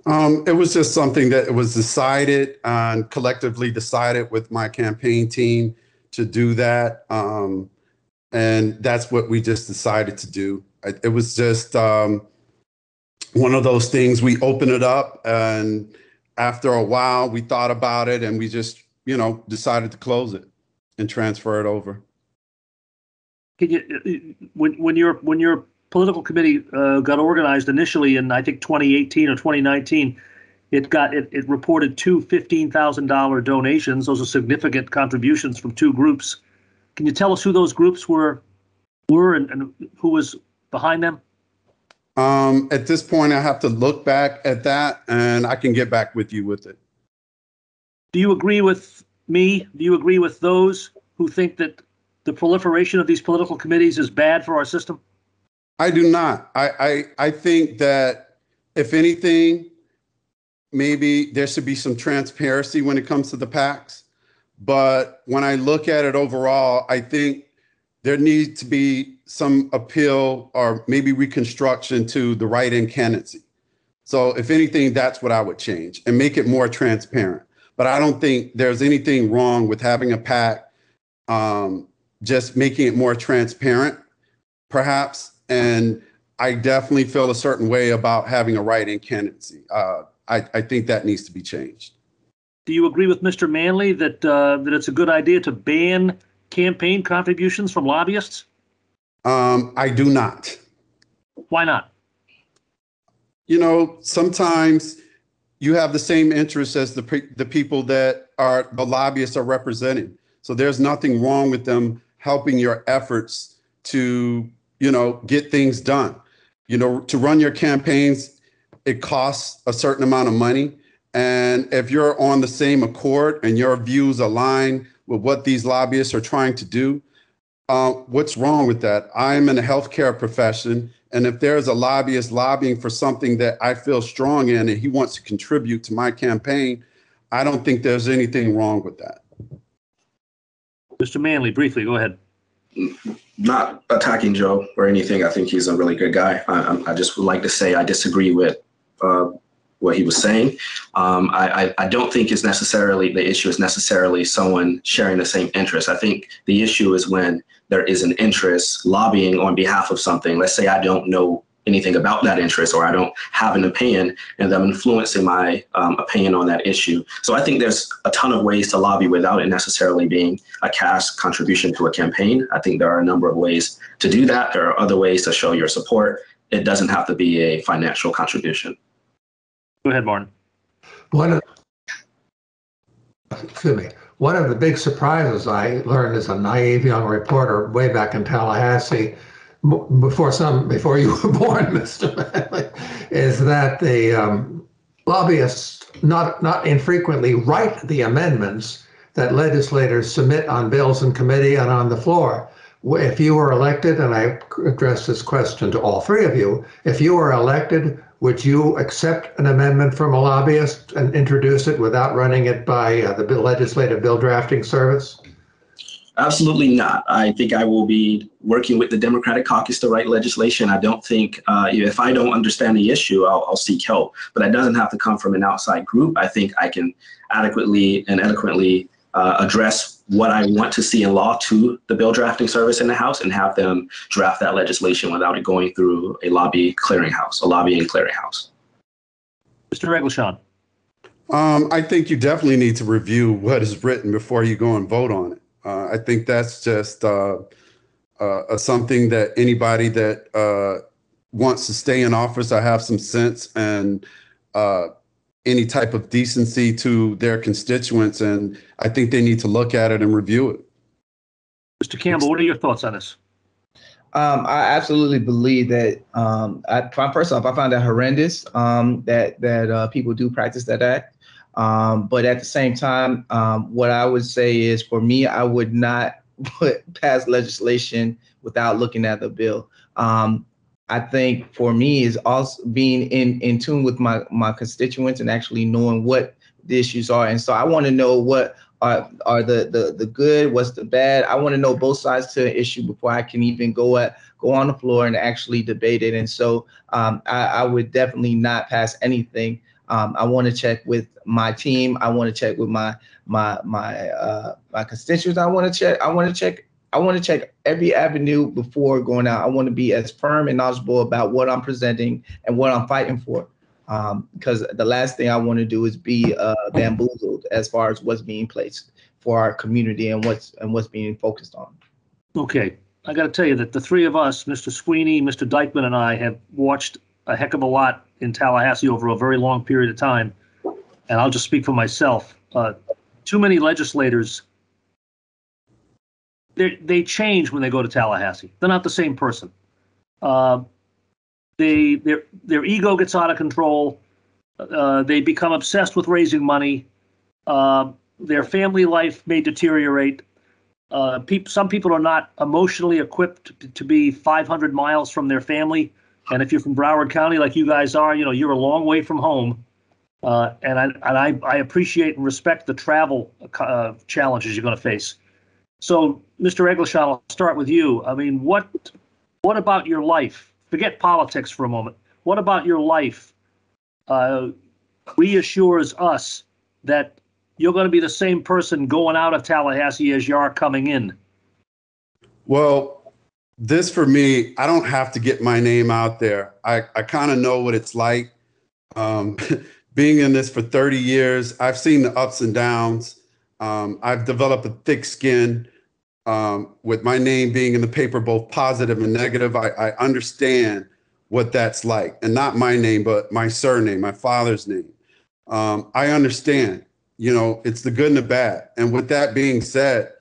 Um, it was just something that was decided and collectively decided with my campaign team to do that. Um, and that's what we just decided to do. It, it was just um, one of those things. We open it up, and after a while, we thought about it, and we just, you know, decided to close it and transfer it over. Can you, when, when your, when your political committee uh, got organized initially in, I think, 2018 or 2019, it got, it, it reported two $15,000 donations. Those are significant contributions from two groups. Can you tell us who those groups were, were and, and who was behind them? Um, at this point, I have to look back at that, and I can get back with you with it. Do you agree with me? Do you agree with those who think that the proliferation of these political committees is bad for our system? I do not. I, I, I think that if anything, maybe there should be some transparency when it comes to the PACs. But when I look at it overall, I think there needs to be some appeal or maybe reconstruction to the write in candidacy. So if anything, that's what I would change and make it more transparent. But I don't think there's anything wrong with having a PAC, um, just making it more transparent, perhaps. And I definitely feel a certain way about having a write-in candidacy. Uh, I, I think that needs to be changed. Do you agree with Mr. Manley that, uh, that it's a good idea to ban campaign contributions from lobbyists? Um, I do not. Why not? You know, sometimes you have the same interests as the the people that are the lobbyists are representing. So there's nothing wrong with them helping your efforts to, you know, get things done. You know, to run your campaigns, it costs a certain amount of money. And if you're on the same accord and your views align with what these lobbyists are trying to do, uh, what's wrong with that? I'm in the healthcare profession, and if there's a lobbyist lobbying for something that I feel strong in and he wants to contribute to my campaign, I don't think there's anything wrong with that. Mr. Manley, briefly, go ahead. Not attacking Joe or anything. I think he's a really good guy. I, I- just would like to say I disagree with uh, what he was saying. Um, I, I don't think it's necessarily the issue is necessarily someone sharing the same interest. I think the issue is when there is an interest lobbying on behalf of something. Let's say I don't know anything about that interest or I don't have an opinion and I'm influencing my um, opinion on that issue. So I think there's a ton of ways to lobby without it necessarily being a cash contribution to a campaign. I think there are a number of ways to do that. There are other ways to show your support. It doesn't have to be a financial contribution. Go ahead, Martin. One of, excuse me, one of the big surprises I learned as a naive young reporter way back in Tallahassee, m- before some, before you were born, Mr. Manley, is that the um, lobbyists not, not infrequently write the amendments that legislators submit on bills in committee and on the floor. If you were elected, and I address this question to all three of you, if you were elected, would you accept an amendment from a lobbyist and introduce it without running it by uh, the legislative bill drafting service? Absolutely not. I think I will be working with the Democratic caucus to write legislation. I don't think uh, if I don't understand the issue, I'll, I'll seek help. But that doesn't have to come from an outside group. I think I can adequately and eloquently uh, address what I want to see in law to the bill drafting service in the House and have them draft that legislation without it going through a lobby clearinghouse, a lobbying clearinghouse. Mr. Eggelletion. Um, I think you definitely need to review what is written before you go and vote on it. Uh, I think that's just uh, uh, something that anybody that uh, wants to stay in office or have some sense and uh, any type of decency to their constituents. And I think they need to look at it and review it. Mr. Campbell, what are your thoughts on this? Um, I absolutely believe that. Um, I, first off, I find that horrendous um, that that uh, people do practice that act. Um, but at the same time, um, what I would say is, for me, I would not put pass legislation without looking at the bill. Um, I think for me is also being in in tune with my my constituents and actually knowing what the issues are. And so I want to know what are are the the the good, what's the bad. I want to know both sides to an issue before I can even go at go on the floor and actually debate it. And so um, I, I would definitely not pass anything Um, I want to check with my team. I want to check with my my my uh, my constituents. I want to check. I want to check. I want to check every avenue before going out. I want to be as firm and knowledgeable about what I'm presenting and what I'm fighting for. Um, because the last thing I want to do is be uh, bamboozled as far as what's being placed for our community and what's and what's being focused on. Okay, I got to tell you that the three of us, Mr. Sweeney, Mr. Dyckman, and I, have watched a heck of a lot in Tallahassee over a very long period of time. And I'll just speak for myself. Uh, too many legislators, they change when they go to Tallahassee. They're not the same person. Uh, they their their ego gets out of control. Uh, they become obsessed with raising money. Uh, their family life may deteriorate. Uh, peop some people are not emotionally equipped to, to be 500 miles from their family. And if you're from Broward County, like you guys are, you know, you're a long way from home. Uh, and I, and I, I appreciate and respect the travel uh, challenges you're going to face. So, Mr. Eggelletion, I'll start with you. I mean, what, what about your life? Forget politics for a moment. What about your life uh, reassures us that you're going to be the same person going out of Tallahassee as you are coming in? Well, this for me, I don't have to get my name out there. I, I kind of know what it's like. Um, being in this for 30 years, I've seen the ups and downs. Um, I've developed a thick skin um, with my name being in the paper, both positive and negative. I, I understand what that's like, and not my name, but my surname, my father's name. Um, I understand you know, it's the good and the bad. And with that being said,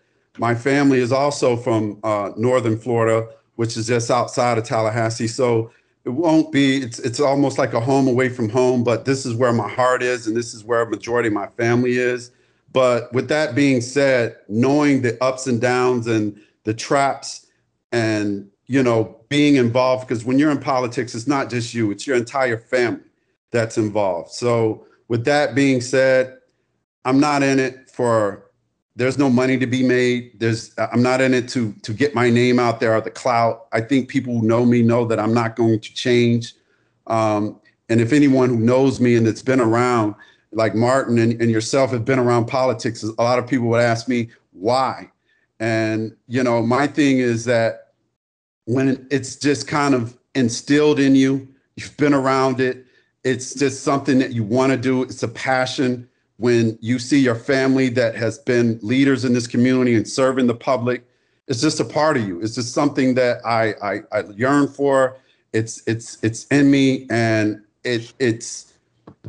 my family is also from uh, northern Florida, which is just outside of Tallahassee. So it won't be. It's it's almost like a home away from home. But this is where my heart is, and this is where a majority of my family is. But with that being said, knowing the ups and downs and the traps, and you know, being involved, because when you're in politics, it's not just you; it's your entire family that's involved. So with that being said, I'm not in it for there's no money to be made. There's I'm not in it to to get my name out there or the clout. I think people who know me know that I'm not going to change. Um, and if anyone who knows me and that's been around, like Martin and, and yourself have been around politics, a lot of people would ask me why. And you know, my thing is that when it's just kind of instilled in you, you've been around it, it's just something that you want to do, it's a passion when you see your family that has been leaders in this community and serving the public it's just a part of you. It's just something that i i, I yearn for. It's it's it's in me and it it's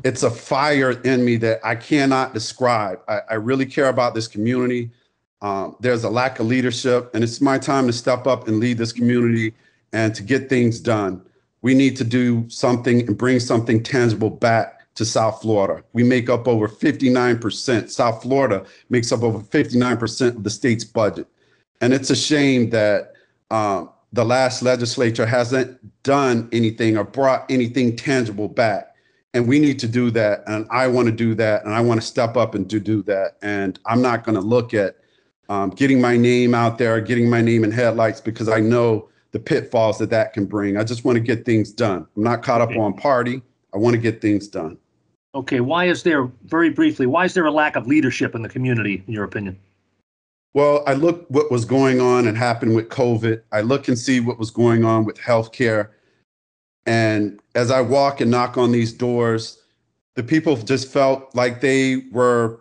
it's a fire in me that i cannot describe. I, I really care about this community. Um, there's a lack of leadership and it's my time to step up and lead this community and to get things done. We need to do something and bring something tangible back to South Florida. We make up over 59%. South Florida makes up over 59% of the state's budget. And it's a shame that um, the last legislature hasn't done anything or brought anything tangible back. And we need to do that. And I want to do that. And I want to step up and to do that. And I'm not going to look at um, getting my name out there, getting my name in headlights because I know the pitfalls that that can bring. I just want to get things done. I'm not caught up on party. I want to get things done. Okay, why is there, very briefly, why is there a lack of leadership in the community, in your opinion? Well, I look what was going on and happened with COVID. I look and see what was going on with healthcare. And as I walk and knock on these doors, the people just felt like they were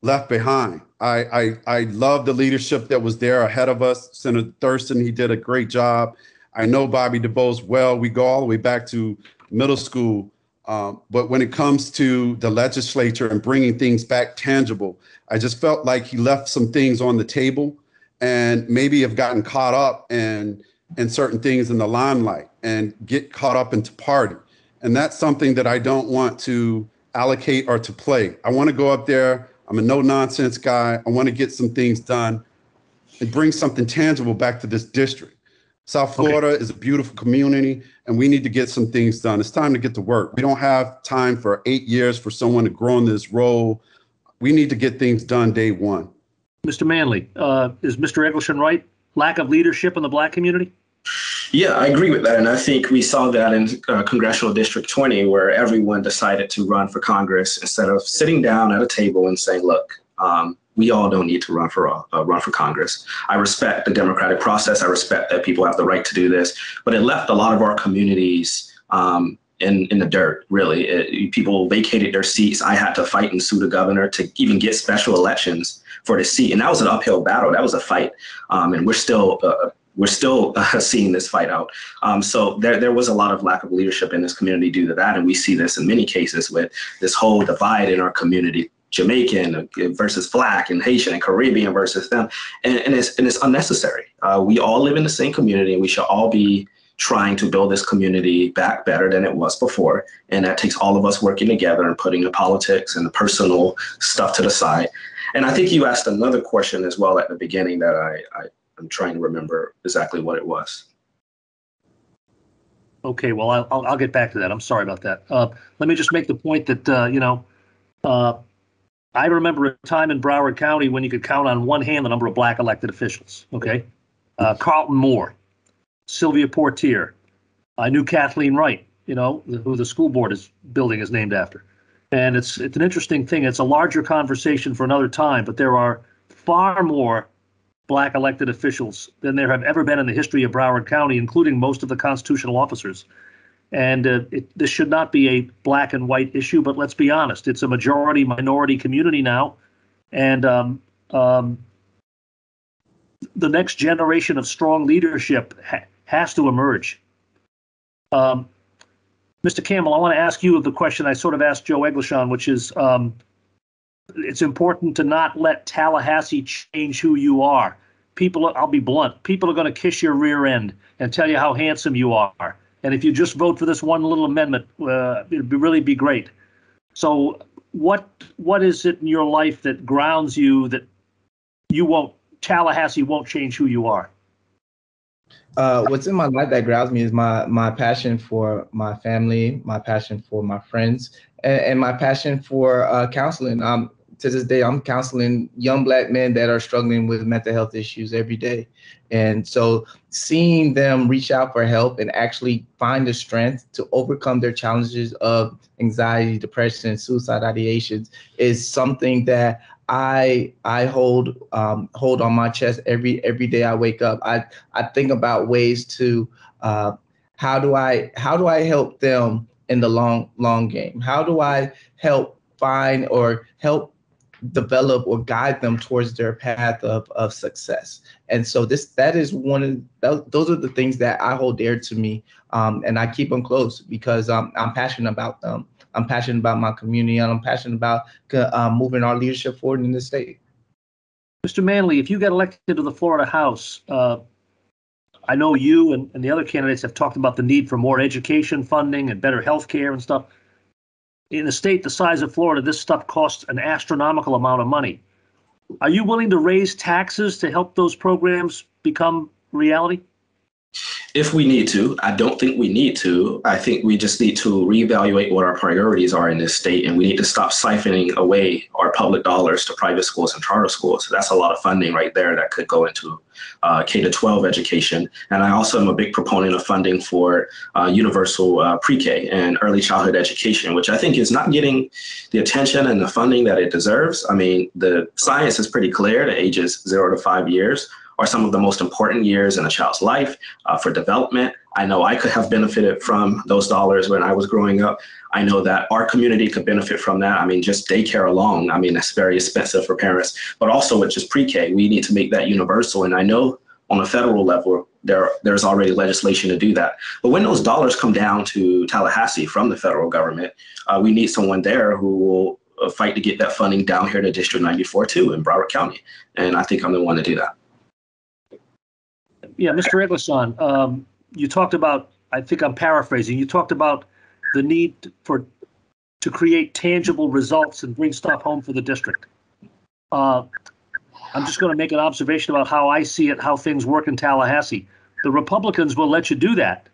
left behind. I, I, I love the leadership that was there ahead of us. Senator Thurston, he did a great job. I know Bobby DuBose well. We go all the way back to middle school. Um, but when it comes to the legislature and bringing things back tangible, I just felt like he left some things on the table and maybe have gotten caught up in, in certain things in the limelight and get caught up into party. And that's something that I don't want to allocate or to play. I want to go up there. I'm a no nonsense guy. I want to get some things done and bring something tangible back to this district. South Florida okay. is a beautiful community and we need to get some things done. It's time to get to work. We don't have time for eight years for someone to grow in this role. We need to get things done day one. Mr. Manley, uh, is Mr. Eggelletion right? Lack of leadership in the black community? Yeah, I agree with that. And I think we saw that in uh, Congressional District 20, where everyone decided to run for Congress instead of sitting down at a table and saying, look, um, we all don't need to run for uh, run for Congress. I respect the democratic process. I respect that people have the right to do this, but it left a lot of our communities um, in in the dirt. Really, it, people vacated their seats. I had to fight and sue the governor to even get special elections for the seat, and that was an uphill battle. That was a fight, um, and we're still. Uh, we're still uh, seeing this fight out. Um, so there, there was a lot of lack of leadership in this community due to that, and we see this in many cases with this whole divide in our community Jamaican versus Black and Haitian and Caribbean versus them. And, and, it's, and it's unnecessary. Uh, we all live in the same community and we should all be trying to build this community back better than it was before. And that takes all of us working together and putting the politics and the personal stuff to the side. And I think you asked another question as well at the beginning that I, I, I'm trying to remember exactly what it was. Okay, well, I'll, I'll, get back to that. I'm sorry about that. Uh, let me just make the point that, uh, you know, uh, I remember a time in Broward County when you could count on one hand the number of black elected officials. Okay, uh, Carlton Moore, Sylvia Poitier. I knew Kathleen Wright. You know who the school board is building is named after, and it's it's an interesting thing. It's a larger conversation for another time, but there are far more black elected officials than there have ever been in the history of Broward County, including most of the constitutional officers. And uh, it, this should not be a black and white issue, but let's be honest, it's a majority minority community now. And um, um, the next generation of strong leadership ha- has to emerge. Um, Mr. Campbell, I want to ask you the question I sort of asked Joe Eggelletion, which is um, it's important to not let Tallahassee change who you are. People, I'll be blunt, people are going to kiss your rear end and tell you how handsome you are and if you just vote for this one little amendment, uh, it'd be, really be great. So, what what is it in your life that grounds you that you won't Tallahassee won't change who you are? Uh, what's in my life that grounds me is my my passion for my family, my passion for my friends, and, and my passion for uh, counseling. Um, to this day, I'm counseling young black men that are struggling with mental health issues every day. And so seeing them reach out for help and actually find the strength to overcome their challenges of anxiety, depression, suicide ideations is something that I I hold um, hold on my chest every every day I wake up. I I think about ways to uh, how do I how do I help them in the long long game? How do I help find or help develop or guide them towards their path of, of success. And so this that is one of those are the things that I hold dear to me, um, and I keep them close because um, I'm passionate about them. I'm passionate about my community, and I'm passionate about uh, moving our leadership forward in the state. Mr. Manley, if you get elected to the Florida House, uh, I know you and, and the other candidates have talked about the need for more education funding and better health care and stuff in a state the size of Florida, this stuff costs an astronomical amount of money. Are you willing to raise taxes to help those programs become reality? If we need to, I don't think we need to. I think we just need to reevaluate what our priorities are in this state, and we need to stop siphoning away our public dollars to private schools and charter schools. So that's a lot of funding right there that could go into uh, K to 12 education. And I also am a big proponent of funding for uh, universal uh, pre-K and early childhood education, which I think is not getting the attention and the funding that it deserves. I mean, the science is pretty clear. The ages zero to five years are some of the most important years in a child's life uh, for development. I know I could have benefited from those dollars when I was growing up. I know that our community could benefit from that. I mean, just daycare alone, I mean, that's very expensive for parents, but also with just pre K, we need to make that universal. And I know on a federal level, there, there's already legislation to do that. But when those dollars come down to Tallahassee from the federal government, uh, we need someone there who will uh, fight to get that funding down here to District 94 too in Broward County. And I think I'm the one to do that yeah, Mr. Eggelletion, um, you talked about, I think I'm paraphrasing, you talked about the need for, to create tangible results and bring stuff home for the district. Uh, I'm just going to make an observation about how I see it, how things work in Tallahassee. The Republicans will let you do that,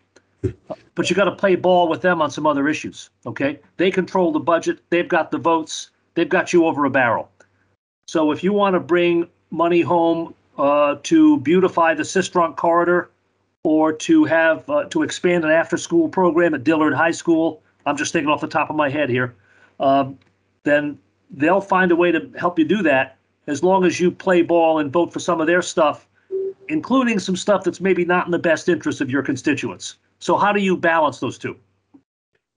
but you got to play ball with them on some other issues. Okay, they control the budget, they've got the votes, they've got you over a barrel. So if you want to bring money home uh, to beautify the Sistrunk corridor or to have, uh, to expand an after-school program at Dillard High School, I'm just thinking off the top of my head here, um, then they'll find a way to help you do that as long as you play ball and vote for some of their stuff, including some stuff that's maybe not in the best interest of your constituents. So how do you balance those two?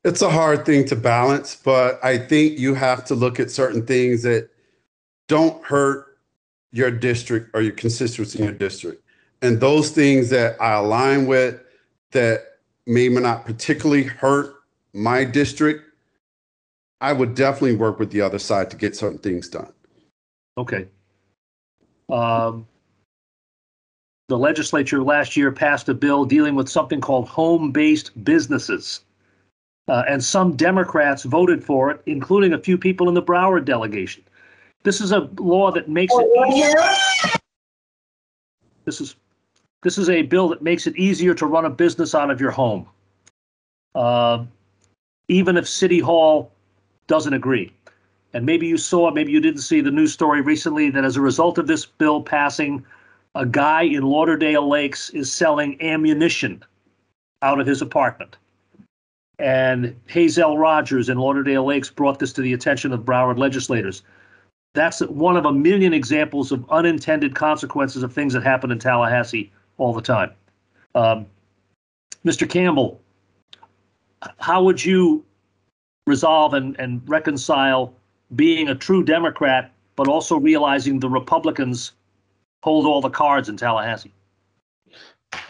It's a hard thing to balance, but I think you have to look at certain things that don't hurt your district or your constituents in your district. And those things that I align with that may not particularly hurt my district, I would definitely work with the other side to get certain things done. Okay. Um, the legislature last year passed a bill dealing with something called home-based businesses. Uh, and some Democrats voted for it, including a few people in the Broward delegation. This is a law that makes it easier. This is, this is a bill that makes it easier to run a business out of your home. Uh, even if City Hall doesn't agree. And maybe you saw, maybe you didn't see the news story recently that as a result of this bill passing, a guy in Lauderdale Lakes is selling ammunition out of his apartment. And Hazel Rogers in Lauderdale Lakes brought this to the attention of Broward legislators. That's one of a million examples of unintended consequences of things that happen in Tallahassee all the time. Um, Mr. Campbell, how would you resolve and, and reconcile being a true Democrat, but also realizing the Republicans hold all the cards in Tallahassee?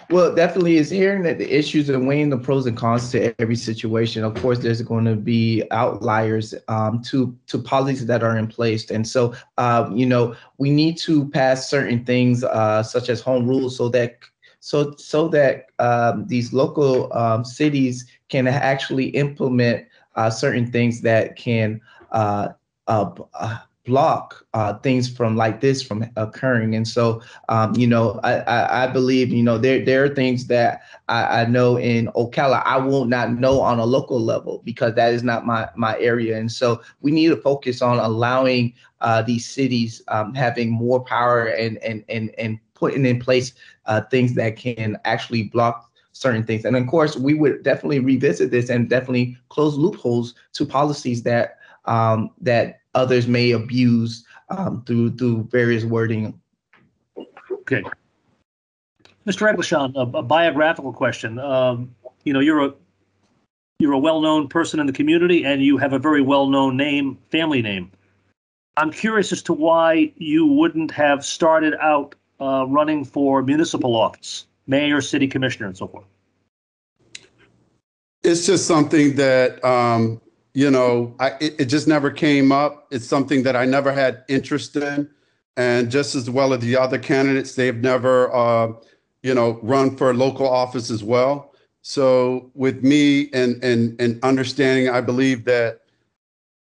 Well, definitely is hearing that the issues and weighing the pros and cons to every situation. Of course, there's going to be outliers um, to to policies that are in place, and so uh, you know we need to pass certain things uh, such as home rules so that so so that um, these local um, cities can actually implement uh, certain things that can uh, uh, block uh, things from like this from occurring. And so, um, you know, I, I, I, believe, you know, there, there are things that I, I, know in Ocala, I will not know on a local level because that is not my, my area. And so we need to focus on allowing uh, these cities um, having more power and, and, and, and putting in place uh, things that can actually block certain things. And of course, we would definitely revisit this and definitely close loopholes to policies that um, that others may abuse um, through through various wording. Okay. Mr. Eggelletion, a, a biographical question. Um, you know, you're a you're a well-known person in the community, and you have a very well-known name, family name. I'm curious as to why you wouldn't have started out uh, running for municipal office, mayor, city commissioner, and so forth. It's just something that um, you know, I, it, it just never came up. It's something that I never had interest in. And just as well as the other candidates, they've never, uh, you know, run for local office as well. So with me and, and, and understanding, I believe that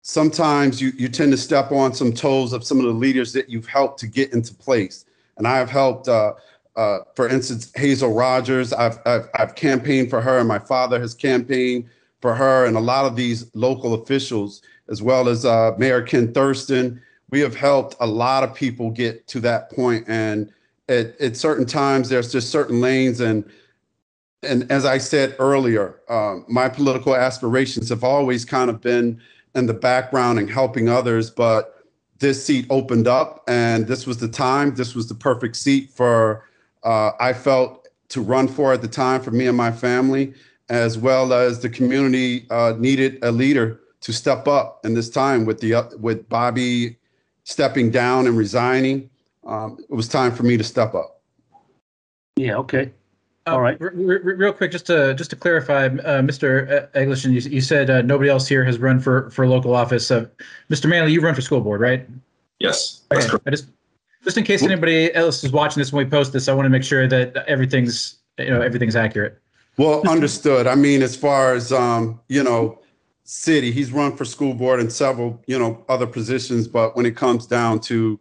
sometimes you, you tend to step on some toes of some of the leaders that you've helped to get into place. And I have helped, uh, uh, for instance, Hazel Rogers. I've, I've, I've campaigned for her, and my father has campaigned for her and a lot of these local officials, as well as uh, Mayor Ken Thurston. We have helped a lot of people get to that point, and at, at certain times, there's just certain lanes and and as I said earlier, um, my political aspirations have always kind of been in the background and helping others, but this seat opened up, and this was the time. This was the perfect seat for uh, I felt to run for at the time for me and my family as well as the community uh, needed a leader to step up in this time with the uh, with Bobby stepping down and resigning. Um, it was time for me to step up. Yeah. Okay. Uh, All right. R- r- real quick, just to just to clarify, uh, Mr. Eggelletion, you, you said uh, nobody else here has run for for local office. Uh, Mr. Manley, you run for school board, right? Yes. Okay. I just just in case anybody else is watching this when we post this, I want to make sure that everything's you know everything's accurate. Well, understood. I mean, as far as um, you know, city, he's run for school board and several, you know, other positions, but when it comes down to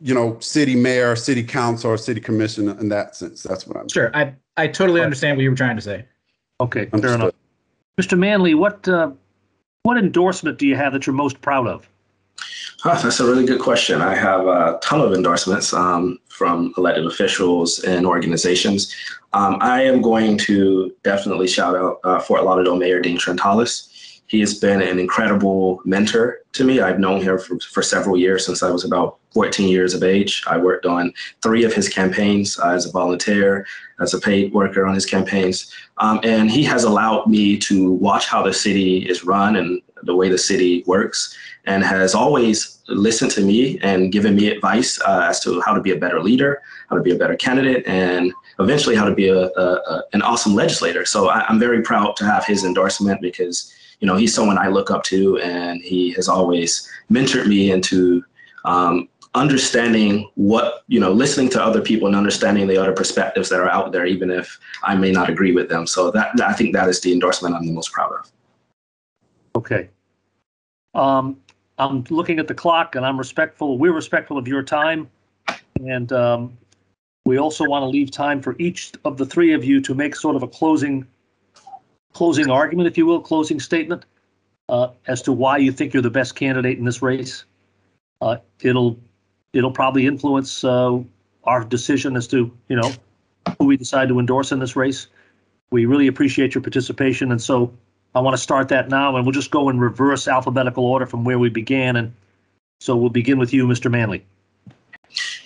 you know, city mayor, city council, or city commission in that sense, that's what I'm sure. I I totally understand what you were trying to say. Okay, fair enough. Mr. Manley, what uh, what endorsement do you have that you're most proud of? Huh, that's a really good question. I have a ton of endorsements um, from elected officials and organizations. Um, I am going to definitely shout out uh, Fort Lauderdale Mayor Dean Trantalis. He has been an incredible mentor to me. I've known him for, for several years since I was about 14 years of age. I worked on three of his campaigns uh, as a volunteer, as a paid worker on his campaigns. Um, and he has allowed me to watch how the city is run and the way the city works and has always listened to me and given me advice uh, as to how to be a better leader, how to be a better candidate, and eventually how to be a, a, a an awesome legislator. So I, I'm very proud to have his endorsement because you know he's someone I look up to, and he has always mentored me into um, understanding what you know, listening to other people and understanding the other perspectives that are out there, even if I may not agree with them. So that I think that is the endorsement I'm the most proud of. Okay. Um, I'm looking at the clock and I'm respectful, we're respectful of your time. And, um, we also want to leave time for each of the three of you to make sort of a closing, closing argument, if you will, closing statement, uh, as to why you think you're the best candidate in this race. Uh, it'll, it'll probably influence, uh, our decision as to, you know, who we decide to endorse in this race. We really appreciate your participation. And so I want to start that now, and we'll just go in reverse alphabetical order from where we began. And so we'll begin with you, Mr. Manley.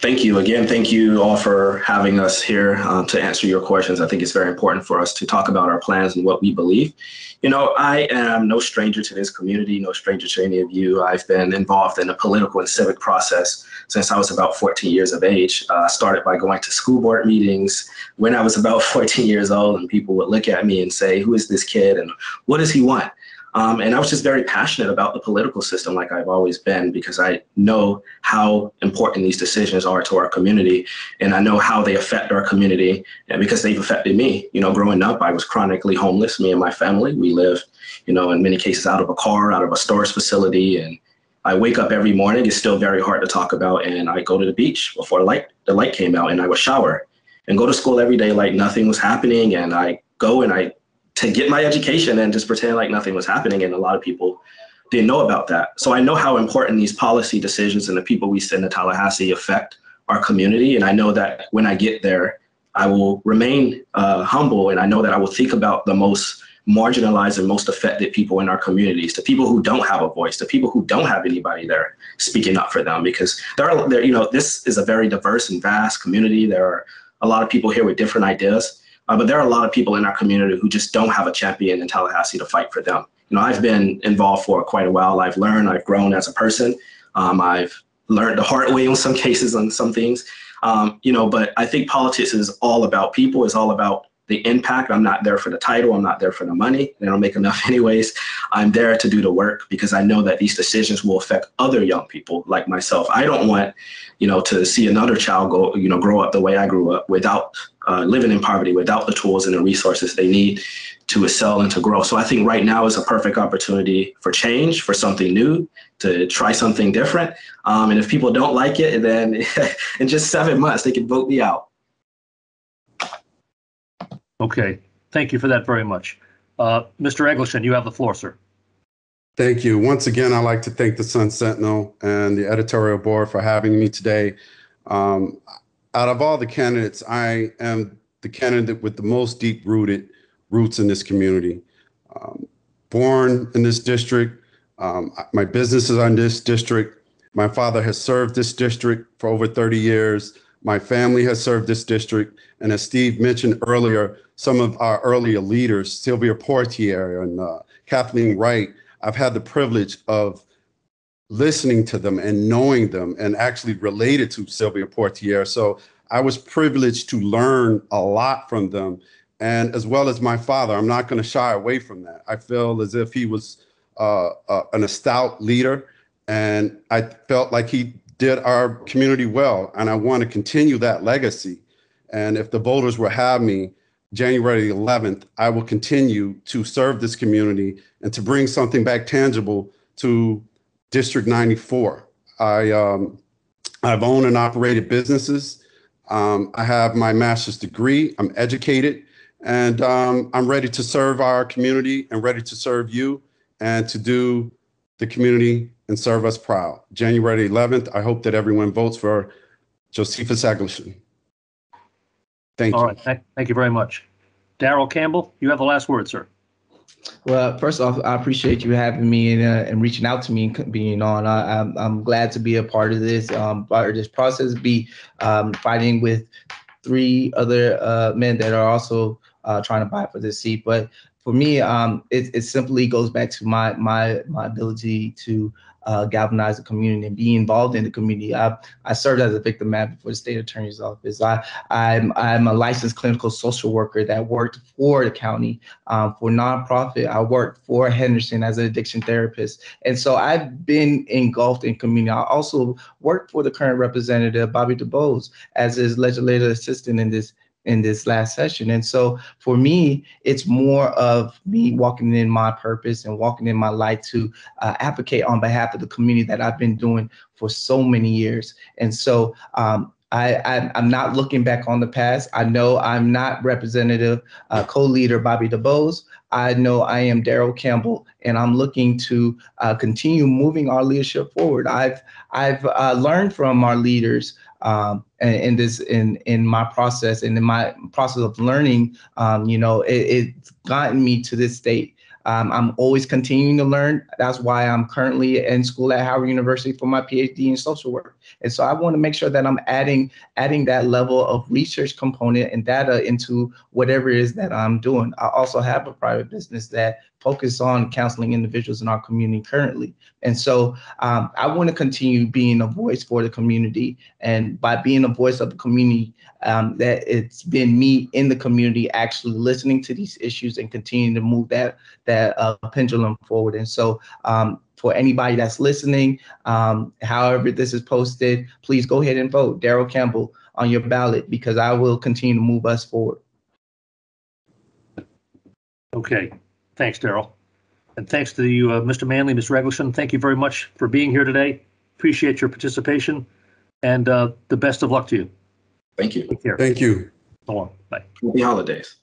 Thank you again. Thank you all for having us here uh, to answer your questions. I think it's very important for us to talk about our plans and what we believe. You know, I am no stranger to this community, no stranger to any of you. I've been involved in the political and civic process since I was about 14 years of age. Uh, started by going to school board meetings when I was about 14 years old, and people would look at me and say, Who is this kid and what does he want? Um, and I was just very passionate about the political system, like I've always been, because I know how important these decisions are to our community, and I know how they affect our community, and because they've affected me. You know, growing up, I was chronically homeless. Me and my family, we lived, you know, in many cases out of a car, out of a storage facility, and I wake up every morning. It's still very hard to talk about, and I go to the beach before light the light came out, and I would shower and go to school every day like nothing was happening, and I go and I to get my education and just pretend like nothing was happening. And a lot of people didn't know about that. So I know how important these policy decisions and the people we send to Tallahassee affect our community. And I know that when I get there, I will remain uh, humble and I know that I will think about the most marginalized and most affected people in our communities, the people who don't have a voice, the people who don't have anybody there speaking up for them, because there are, there, you know, this is a very diverse and vast community. There are a lot of people here with different ideas. Uh, but there are a lot of people in our community who just don't have a champion in Tallahassee to fight for them. You know, I've been involved for quite a while. I've learned, I've grown as a person. Um, I've learned the hard way in some cases on some things. Um, you know, but I think politics is all about people. It's all about the impact. I'm not there for the title. I'm not there for the money. They don't make enough anyways. I'm there to do the work because I know that these decisions will affect other young people like myself. I don't want, you know, to see another child go, you know, grow up the way I grew up without uh, living in poverty, without the tools and the resources they need to excel and to grow. So I think right now is a perfect opportunity for change, for something new, to try something different. Um, and if people don't like it, then in just seven months, they can vote me out. Okay, thank you for that very much. Uh, Mr. Eggelletion, you have the floor, sir. Thank you. Once again, I'd like to thank the Sun Sentinel and the editorial board for having me today. Um, out of all the candidates, I am the candidate with the most deep rooted roots in this community. Um, born in this district, um, my business is on this district. My father has served this district for over 30 years. My family has served this district. And as Steve mentioned earlier, some of our earlier leaders, Sylvia Poitier and uh, Kathleen Wright, I've had the privilege of listening to them and knowing them and actually related to Sylvia Poitier. So I was privileged to learn a lot from them. And as well as my father, I'm not going to shy away from that. I feel as if he was uh, uh, an stout leader, and I felt like he did our community well. And I want to continue that legacy. And if the voters will have me, January 11th, I will continue to serve this community and to bring something back tangible to District 94. I, um, I've owned and operated businesses. Um, I have my master's degree. I'm educated, and um, I'm ready to serve our community and ready to serve you and to do the community and serve us proud. January 11th, I hope that everyone votes for Josephus Eggelletion. Thank All you. right, thank, thank you very much. Daryl Campbell, you have the last word, sir. Well, first off, I appreciate you having me and, uh, and reaching out to me and being on. I, I'm, I'm glad to be a part of this, um, part of this process, be um, fighting with three other uh, men that are also uh, trying to vie for this seat. But for me, um, it, it simply goes back to my my my ability to uh, galvanize the community and be involved in the community. I, I served as a victim advocate for the state attorney's office. I, I'm, I'm a licensed clinical social worker that worked for the county um, for nonprofit. I worked for Henderson as an addiction therapist. And so I've been engulfed in community. I also worked for the current representative, Bobby DuBose, as his legislative assistant in this in this last session. And so for me, it's more of me walking in my purpose and walking in my light to uh, advocate on behalf of the community that I've been doing for so many years. And so um, I, I'm not looking back on the past. I know I'm not representative uh, co-leader Bobby DuBose. I know I am Daryl Campbell, and I'm looking to uh, continue moving our leadership forward. I've I've uh, learned from our leaders um, in, this in in my process and in my process of learning. Um, you know, it, it's gotten me to this state. Um, I'm always continuing to learn. That's why I'm currently in school at Howard University for my PhD in social work. And so I want to make sure that I'm adding adding that level of research component and data into whatever it is that I'm doing. I also have a private business that focus on counseling individuals in our community currently. And so um, I want to continue being a voice for the community. And by being a voice of the community, um, that it's been me in the community actually listening to these issues and continuing to move that that uh, pendulum forward. And so um, for anybody that's listening, um, however this is posted, please go ahead and vote Daryl Campbell on your ballot because I will continue to move us forward. Okay, thanks, Daryl. And thanks to you, uh, Mr. Manley, Ms. Eggelletion. Thank you very much for being here today. Appreciate your participation and uh, the best of luck to you. Thank you. Take care. Thank you. So long. Bye. Happy holidays.